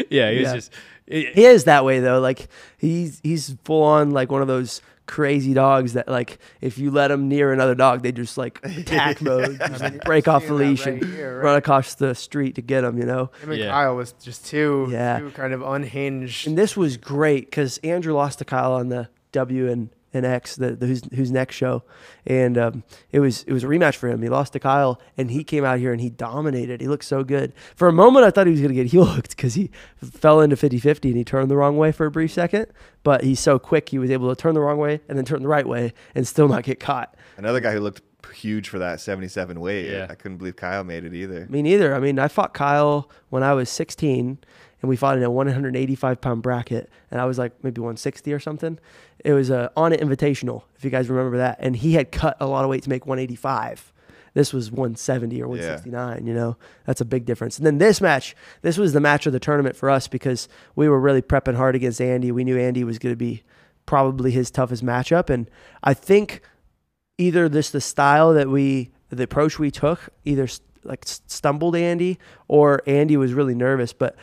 yeah, he was Yeah. just. it- he is that way though. Like he's he's full on like one of those crazy dogs that like if you let them near another dog, they just like attack mode, just mean, break off the leash right and here, right? run across the street to get them. You know. Him and Yeah. Kyle was just too, Yeah. too kind of unhinged. And this was great because Andrew lost to Kyle on the W and, and X, the, the who's, who's next show, and um, it was it was a rematch for him. He lost to Kyle, and he came out here and he dominated. He looked so good. For a moment, I thought he was going to get heel hooked because he fell into 50-50 and he turned the wrong way for a brief second. But he's so quick, he was able to turn the wrong way and then turn the right way and still not get caught. Another guy who looked huge for that 77 weight. Yeah. I couldn't believe Kyle made it either. Me neither. I mean, I fought Kyle when I was 16, and we fought in a 185 pound bracket, and I was like maybe 160 or something. It was a Onnit invitational, if you guys remember that, and he had cut a lot of weight to make 185. This was 170 or 169. You know, that's a big difference. And then this match, this was the match of the tournament for us because we were really prepping hard against Andy. We knew Andy was going to be probably his toughest matchup, and I think either this the style that we the approach we took either s- like stumbled Andy or Andy was really nervous but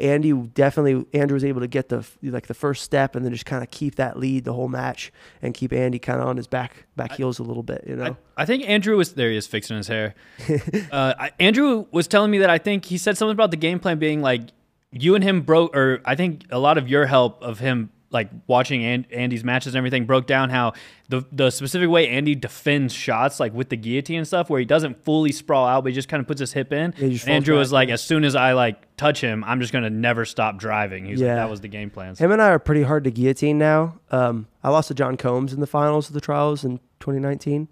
Andy definitely Andrew was able to get the like the first step and then just kind of keep that lead the whole match and keep Andy kind of on his back back heels a little bit you know I, I think Andrew was there. He is fixing his hair. uh, I, Andrew was telling me that I think he said something about the game plan being like you and him broke, or I think a lot of your help of him like watching An- Andy's matches and everything broke down how the the specific way Andy defends shots like with the guillotine and stuff where he doesn't fully sprawl out but he just kind of puts his hip in. Yeah, And Andrew falls was like, as soon as I like touch him, I'm just gonna never stop driving. He's was like, that was the game plan. Him and I are pretty hard to guillotine now. Um, I lost to John Combs in the finals of the trials in 2019.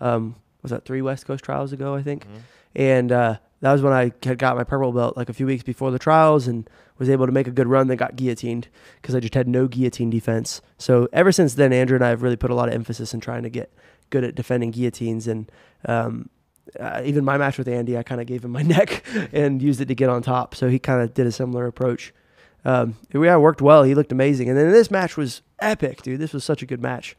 Um, was that three West Coast trials ago, I think? And uh, that was when I had got my purple belt like a few weeks before the trials and was able to make a good run. Then got guillotined because I just had no guillotine defense. So ever since then, Andrew and I have really put a lot of emphasis in trying to get good at defending guillotines and. Um, uh, even my match with Andy, I kind of gave him my neck and used it to get on top. So he kind of did a similar approach. Um, yeah, it worked well. He looked amazing. And then this match was epic, dude. This was such a good match.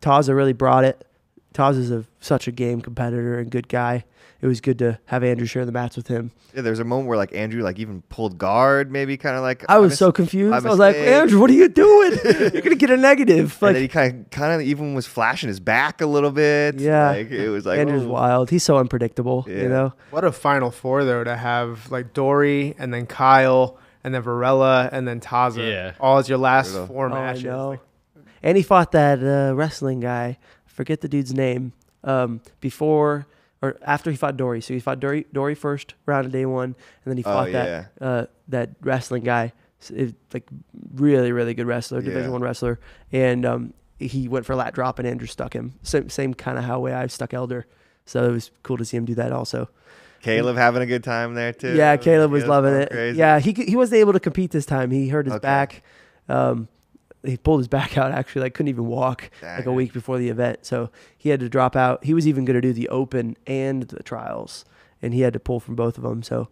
Taza really brought it. Taz is a, such a game competitor and good guy. It was good to have Andrew share the mats with him. Yeah, there was a moment where like Andrew like even pulled guard, maybe kind of like I was mis- so confused. my I was like. Andrew, what are you doing? You're gonna get a negative. and then he kind of kind of even was flashing his back a little bit. Yeah. like, it was like Andrew's oh. wild. He's so unpredictable. Yeah. You know. What a final four though to have like Dory and then Kyle and then Varela and then Taza Yeah. all as your last Brutal. four Oh, I matches. know. Like, And he fought that uh, wrestling guy. I forget the dude's name. Um, before or after he fought Dory. So he fought Dory, Dory first round of day one, and then he Oh, fought yeah. that uh, that wrestling guy. It- like really, really good wrestler, Division Yeah. One wrestler, and um, he went for a lat drop, and Andrew stuck him. Same, same kind of how way I stuck Elder. So it was cool to see him do that also. Caleb having a good time there too. Yeah, Caleb was Caleb's loving it. crazy. Yeah, he he wasn't able to compete this time. He hurt his Okay. back. Um, he pulled his back out actually, like couldn't even walk like a week before the event. So he had to drop out. He was even going to do the open and the trials, and he had to pull from both of them. So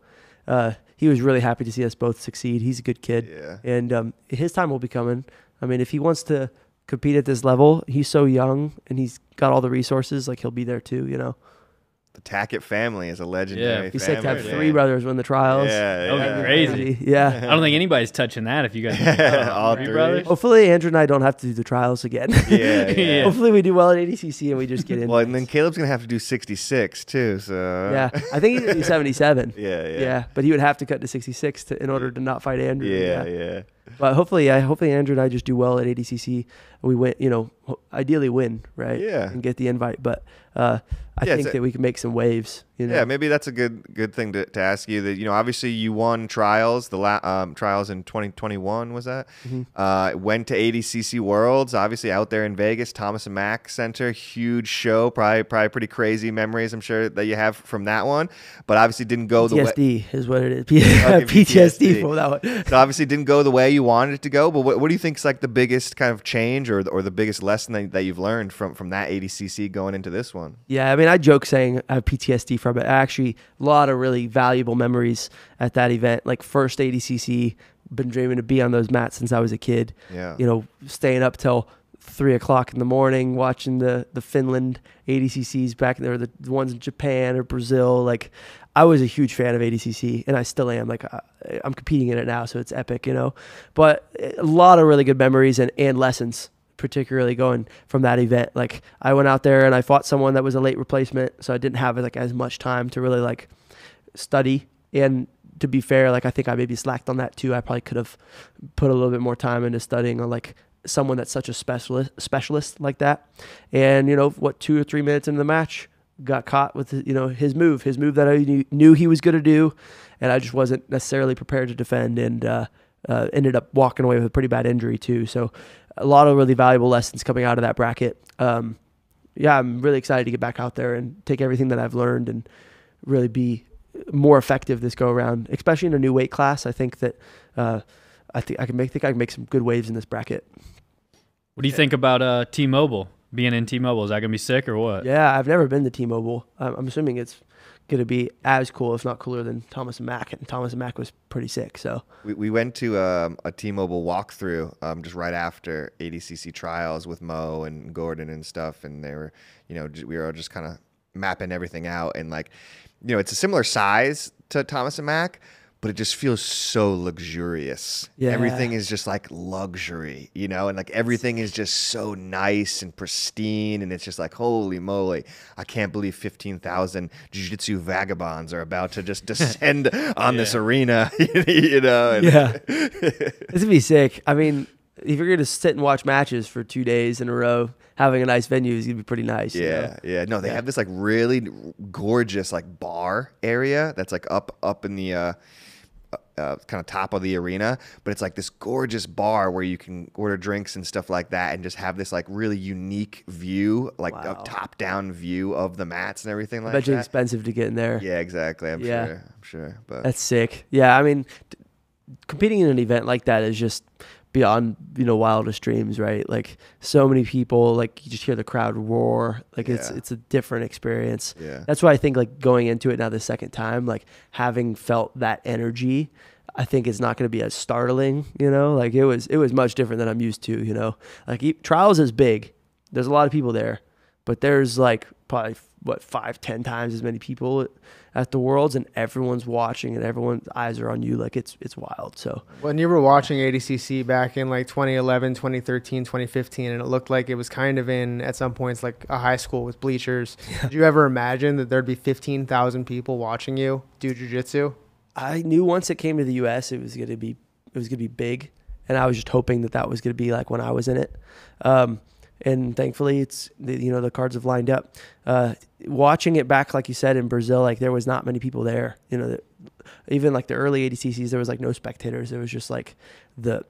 uh, he was really happy to see us both succeed. He's a good kid, Yeah. and um, his time will be coming. I mean, if he wants to compete at this level, he's so young and he's got all the resources. Like he'll be there too. You know, The Tackett family is a legendary he's sick to have three man. brothers win the trials. Yeah, That would be yeah. crazy. Yeah. I don't think anybody's touching that if you guys All Three three. brothers. Hopefully, Andrew and I don't have to do the trials again. Yeah, yeah. Yeah. Hopefully, we do well at ADCC and we just get in. Well, and then Caleb's gonna have to do 66 too. So uh. yeah, I think he'd do 77. yeah, yeah, Yeah. but he would have to cut to 66 to, in order to not fight Andrew. yeah, yeah. But hopefully, I hopefully Andrew and I just do well at ADCC. We win, you know, ideally win, right? Yeah. and get the invite. But uh, I Yeah, think that we can make some waves. You know, Yeah, maybe that's a good good thing to, to ask you. That you know, obviously you won trials. The la- um, trials in 2021 was that. Mm-hmm. Uh, went to ADCC Worlds. Obviously out there in Vegas, Thomas and Mack Center, huge show. Probably probably pretty crazy memories. I'm sure that you have from that one. But obviously didn't go the way. PTSD is what it is. P- Okay, PTSD PTSD. for that one. So obviously didn't go the way you wanted it to go. But what, what do you think is like the biggest kind of change or the, or the biggest lesson that, that you've learned from from that ADCC going into this one? Yeah, I mean, I joke saying I have PTSD from it. Actually, a lot of really valuable memories at that event. Like first ADCC, been dreaming to be on those mats since I was a kid. Yeah. You know, staying up till three o'clock in the morning watching the the Finland ADCCs back there, the ones in Japan or Brazil. Like, I was a huge fan of ADCC, and I still am. Like, I, I'm competing in it now, so it's epic, you know. But eh, a lot of really good memories and and lessons particularly going from that event. Like I went out there and I fought someone that was a late replacement, so I didn't have like as much time to really like study. And to be fair, like I think I maybe slacked on that too. I probably could have put a little bit more time into studying on like someone that's such a specialist specialist like that. And you know what, two or three minutes into the match, got caught with you know his move, his move that I knew, he was going to do, and I just wasn't necessarily prepared to defend and. Uh, uh, ended up walking away with a pretty bad injury too. So a lot of really valuable lessons coming out of that bracket. Um, yeah, I'm really excited to get back out there and take everything that I've learned and really be more effective this go around, especially in a new weight class. I think that uh, I think I can make think I can make some good waves in this bracket. What do you think about uh, T-Mobile being in T-Mobile? Is that gonna be sick or what? Yeah, I've never been to T-Mobile. I'm, I'm assuming it's going to be as cool, if not cooler, than Thomas and Mack. And Thomas and Mack was pretty sick. So We, we went to um, a T-Mobile walkthrough um, just right after ADCC trials with Mo and Gordon and stuff, and they were, you know, we were just kind of mapping everything out, and like, you know, it's a similar size to Thomas and Mack, but it just feels so luxurious. Yeah. Everything is just like luxury, you know, and like everything is just so nice and pristine, and it's just like, holy moly, I can't believe fifteen thousand jiu-jitsu vagabonds are about to just descend on this arena, you know. and- Yeah. This would be sick. I mean, if you're gonna sit and watch matches for two days in a row, having a nice venue is gonna be pretty nice. you know? Yeah, yeah. No, they Yeah. have this like really gorgeous like bar area that's like up up in the uh, uh, kind of top of the arena, but it's like this gorgeous bar where you can order drinks and stuff like that, and just have this like really unique view, like Wow. a top down view of the mats and everything I like bet that. expensive to get in there. Yeah, exactly. I'm Yeah. sure. I'm sure. But That's sick. Yeah, I mean, competing in an event like that is just beyond you know wildest dreams, right? Like so many people, like you just hear the crowd roar. Like it's Yeah. it's a different experience. yeah, That's why I think like going into it now the second time, like having felt that energy, I think it's not going to be as startling. You know, like it was it was much different than I'm used to. You know, like e- trials is big. There's a lot of people there, but there's like probably what five ten times as many people at, the worlds, and everyone's watching and everyone's eyes are on you. Like it's it's wild. So When you were watching ADCC back in like 2011, 2013, 2015, and it looked like it was kind of in at some points like a high school with bleachers, did you ever imagine that there'd be 15,000 people watching you do jujitsu? I knew once it came to the U.S., it was going to be it was going to be big, and I was just hoping that that was going to be like when I was in it. Um, and thankfully, it's the- you know the cards have lined up. Uh, watching it back, like you said in Brazil, like there was not many people there. You know, the, even like the early ADCCs, there was like no spectators. It was just like the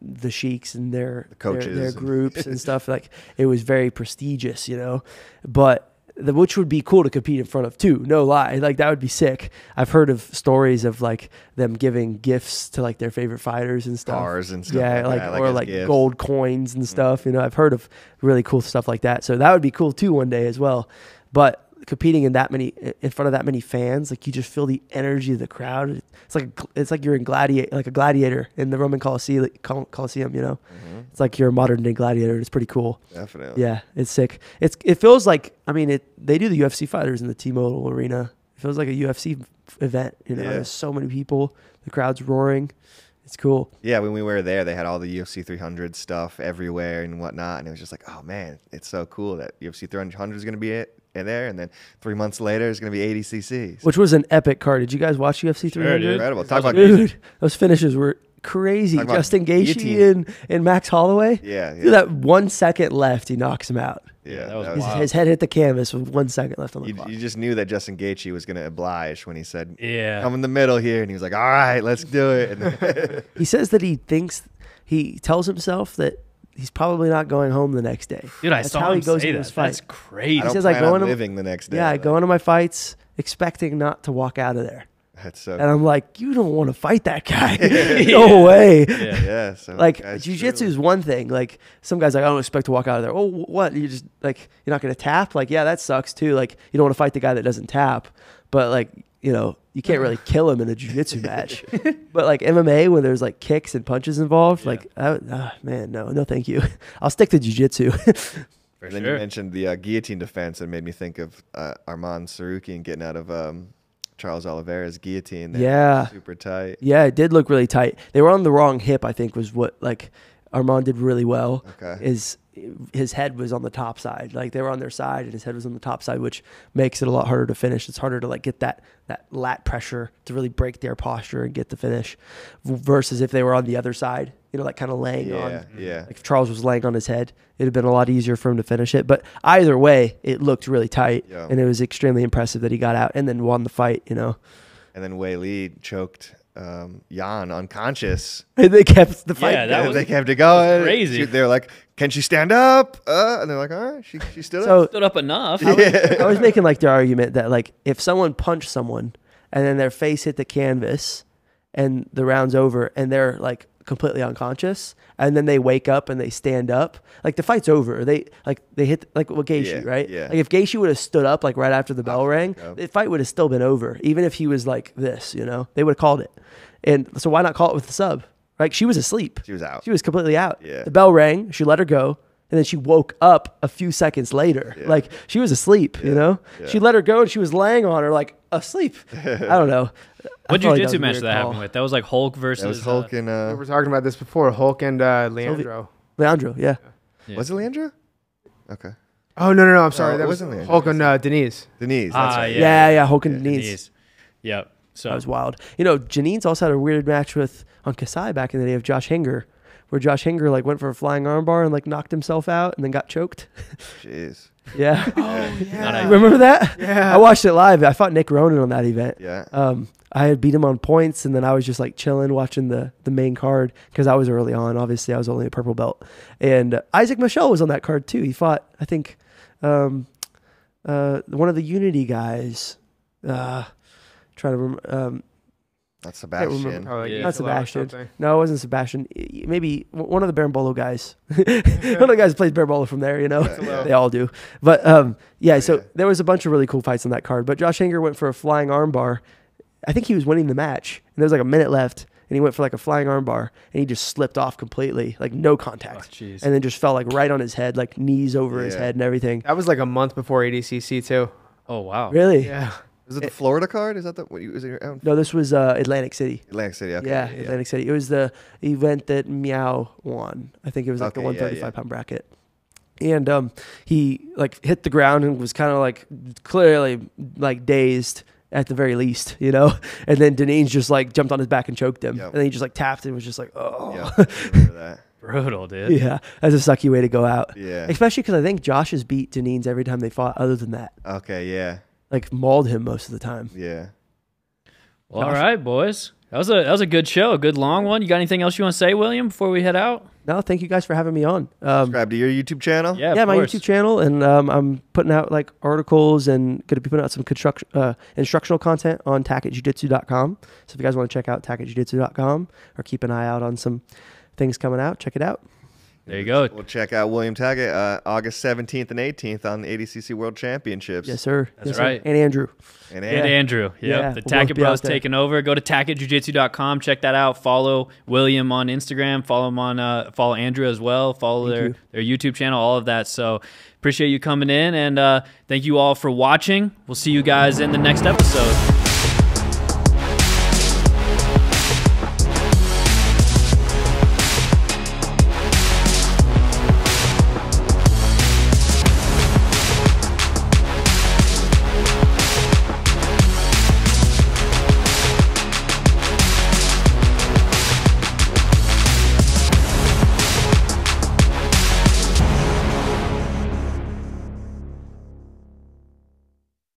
the sheiks and their The their- coaches their, and- groups and stuff. Like it was very prestigious, you know. But the, which would be cool to compete in front of too. No lie, like that would be sick. I've heard of stories of like them giving gifts to like their favorite fighters and stuff. cars and stuff. Yeah, like, that, or like gifts. gold coins and mm. stuff. You know, I've heard of really cool stuff like that. So that would be cool too one day as well. But competing in that many in front of that many fans, like you just feel the energy of the crowd. It's like it's like you're in gladiator, like a gladiator in the Roman Colosseum. Coliseum, you know, Mhm, it's like you're a modern day gladiator. It's pretty cool. Definitely. Yeah, it's sick. It's it feels like I mean it. They do the UFC fighters in the T-Mobile Arena. It feels like a UFC event. You know, Yeah. there's so many people. The crowd's roaring. It's cool. Yeah, when we were there, they had all the UFC 300 stuff everywhere and whatnot, and it was just like, oh man, it's so cool that UFC 300 is going to be it there, and then three months later, it's going to be ADCC. Which was an epic card. Did you guys watch UFC Sure, 300? dude. incredible. That Talk was about. Dude, those finishes were crazy. Talk Justin Gaethje guillotine. and, and Max Holloway. Yeah, Dude, yeah. that one second left, he knocks him out. yeah, that was His, Wow. his head hit the canvas with one second left on the You, clock. you just knew that Justin Gaethje was going to oblige when he said, Yeah. "Come in the middle here," and he was like, "All right, let's do it." He says that he thinks he tells himself that he's probably not going home the next day. Dude, I That's saw how him he goes say into that. his fight. That's crazy. I don't says, I plan go on into- living the next day. Yeah, I Like, go into my fights expecting not to walk out of there. That's so. And I'm like, you don't want to fight that guy. no way. Yeah. yeah, so Like guys jujitsu is one thing. Like some guys, like I don't expect to walk out of there. Oh, wh- what? You just like you're not gonna tap? Like yeah, that sucks too. Like you don't want to fight the guy that doesn't tap, but like you know you can't really kill him in a jujitsu match. but like MMA, when there's like kicks and punches involved, Yeah. like I, ah, man, no, no, thank you. I'll stick to jujitsu. For And then sure. you mentioned the uh, guillotine defense, and made me think of uh, Arman Tsarukyan getting out of um, Charles Oliveira's guillotine. there. Yeah. super tight. yeah, it did look really tight. They were on the wrong hip. I think was what like Arman did really well. Okay. is his head was on the top side. Like they were on their side and his head was on the top side, which makes it a lot harder to finish. It's harder to like get that that lat pressure to really break their posture and get the finish. Versus if they were on the other side, you know, like kind of laying Yeah, on. yeah. Like if Charles was laying on his head, it'd have been a lot easier for him to finish it. But either way, it looked really tight, Yeah. and it was extremely impressive that he got out and then won the fight. You know, And then Weili choked um, Yan unconscious. and they kept the fight. Yeah, that was- they kept it going. crazy. She- they were like, "Can she stand up?" Uh, and they're like, "All right, she she stood So- up." Stood up enough. I was making like the argument that like if someone punched someone and then their face hit the canvas and the round's over and they're like completely unconscious and then they wake up and they stand up like the fight's over they like they hit like what Gaethje Yeah, right yeah. like if Gaethje would have stood up like right after the ah, bell After, rang yeah. the fight would have still been over even if he was like this you know they would have called it and so why not call it with the sub like she was asleep She was out. she was completely out. Yeah. The bell rang. She let her go. And then she woke up a few seconds later. Yeah. Like she was asleep, you know? Yeah. She let her go and she was laying on her like asleep. I don't know. What felt like that was jujitsu match did that happen call. with? That was like Hulk versus. That was Hulk uh, and We uh, were talking about this before. Hulk and uh, Leandro. Leandro, yeah. yeah. was it Leandro? Okay, Oh no no no! I'm sorry. No, that was wasn't Leandro. Hulk and uh, Denise. Denise. That's Ah, right. Yeah, yeah, Hulk and yeah, Denise. Denise. Yep. So That was wild. You know, Janine's also had a weird match with on Kasai back in the day of Josh Hinger, where Josh Hinger like went for a flying armbar and like knocked himself out and then got choked. Jeez. Yeah. Yeah. Not remember that? Yeah. I watched it live. I fought Nick Ronan on that event. Yeah. um, I had beat him on points, and then I was just like chilling, watching the the main card because I was early on. Obviously, I was only a purple belt, and uh, Isaac Michelle was on that card too. He fought, I think, um, uh, one of the Unity guys. Uh, trying to remember. Um, Not remember. Sebastian. Oh, like Yeah. not Sebastian. something. No, it wasn't Sebastian. I- Maybe w- one of the Berimbolo guys. one of the guys who plays Berimbolo from there, you know? Yeah, yeah. they all do. But um, yeah, Oh, so yeah. there was a bunch of really cool fights on that card. But Josh Hinger went for a flying armbar. I think he was winning the match. And there was like a minute left. And he went for like a flying armbar. And he just slipped off completely, like no Oh, contact. jeez. and then just fell like right on his head, like knees over his Yeah. head and everything. That was like a month before ADCC too. oh wow. Really? Yeah. Was it the Florida card? Is that the what you was it your own? No, this was uh, Atlantic City. Atlantic City. Okay. yeah, Atlantic City. It was the event that Meow won. I think it was like the Okay, yeah, 135 yeah. pound bracket. And um, he like hit the ground and was kind of like clearly like dazed at the very least, you know. And then Deneen's just like jumped on his back and choked him, Yep. and then he just like tapped and was just like, oh, Yeah. I remember that. Brutal, dude. yeah. That's a sucky way to go out. Yeah. Especially because I think Josh has beat Deneen's every time they fought. Other than that, Okay. Yeah. Like mauled him most of the time. Yeah. Well, all right, boys. That was a that was a good show, a good long one. You got anything else you want to say, William, before we head out? No, thank you guys for having me on. Um, Subscribe to your YouTube channel. Yeah, yeah, of my course. YouTube channel, and um, I'm putting out like articles and going to be putting out some construction, uh, instructional content on tacketjujitsu.com. So if you guys want to check out tacketjujitsu.com or keep an eye out on some things coming out, check it out. There you go. We'll check out William Tackett uh, August 17th and 18th on the ADCC World Championships. Yes, sir. That's yes, sir. right. And Andrew. And, And Andy. Andrew. Yep. Yeah, the we'll Tackett Bros taking over. Go to tacketjujitsu.com. Check that out. Follow William on Instagram. Follow him on uh, follow Andrew as well. Follow Thank their you. their YouTube channel, all of that. So appreciate you coming in and uh, thank you all for watching. We'll see you guys in the next episode.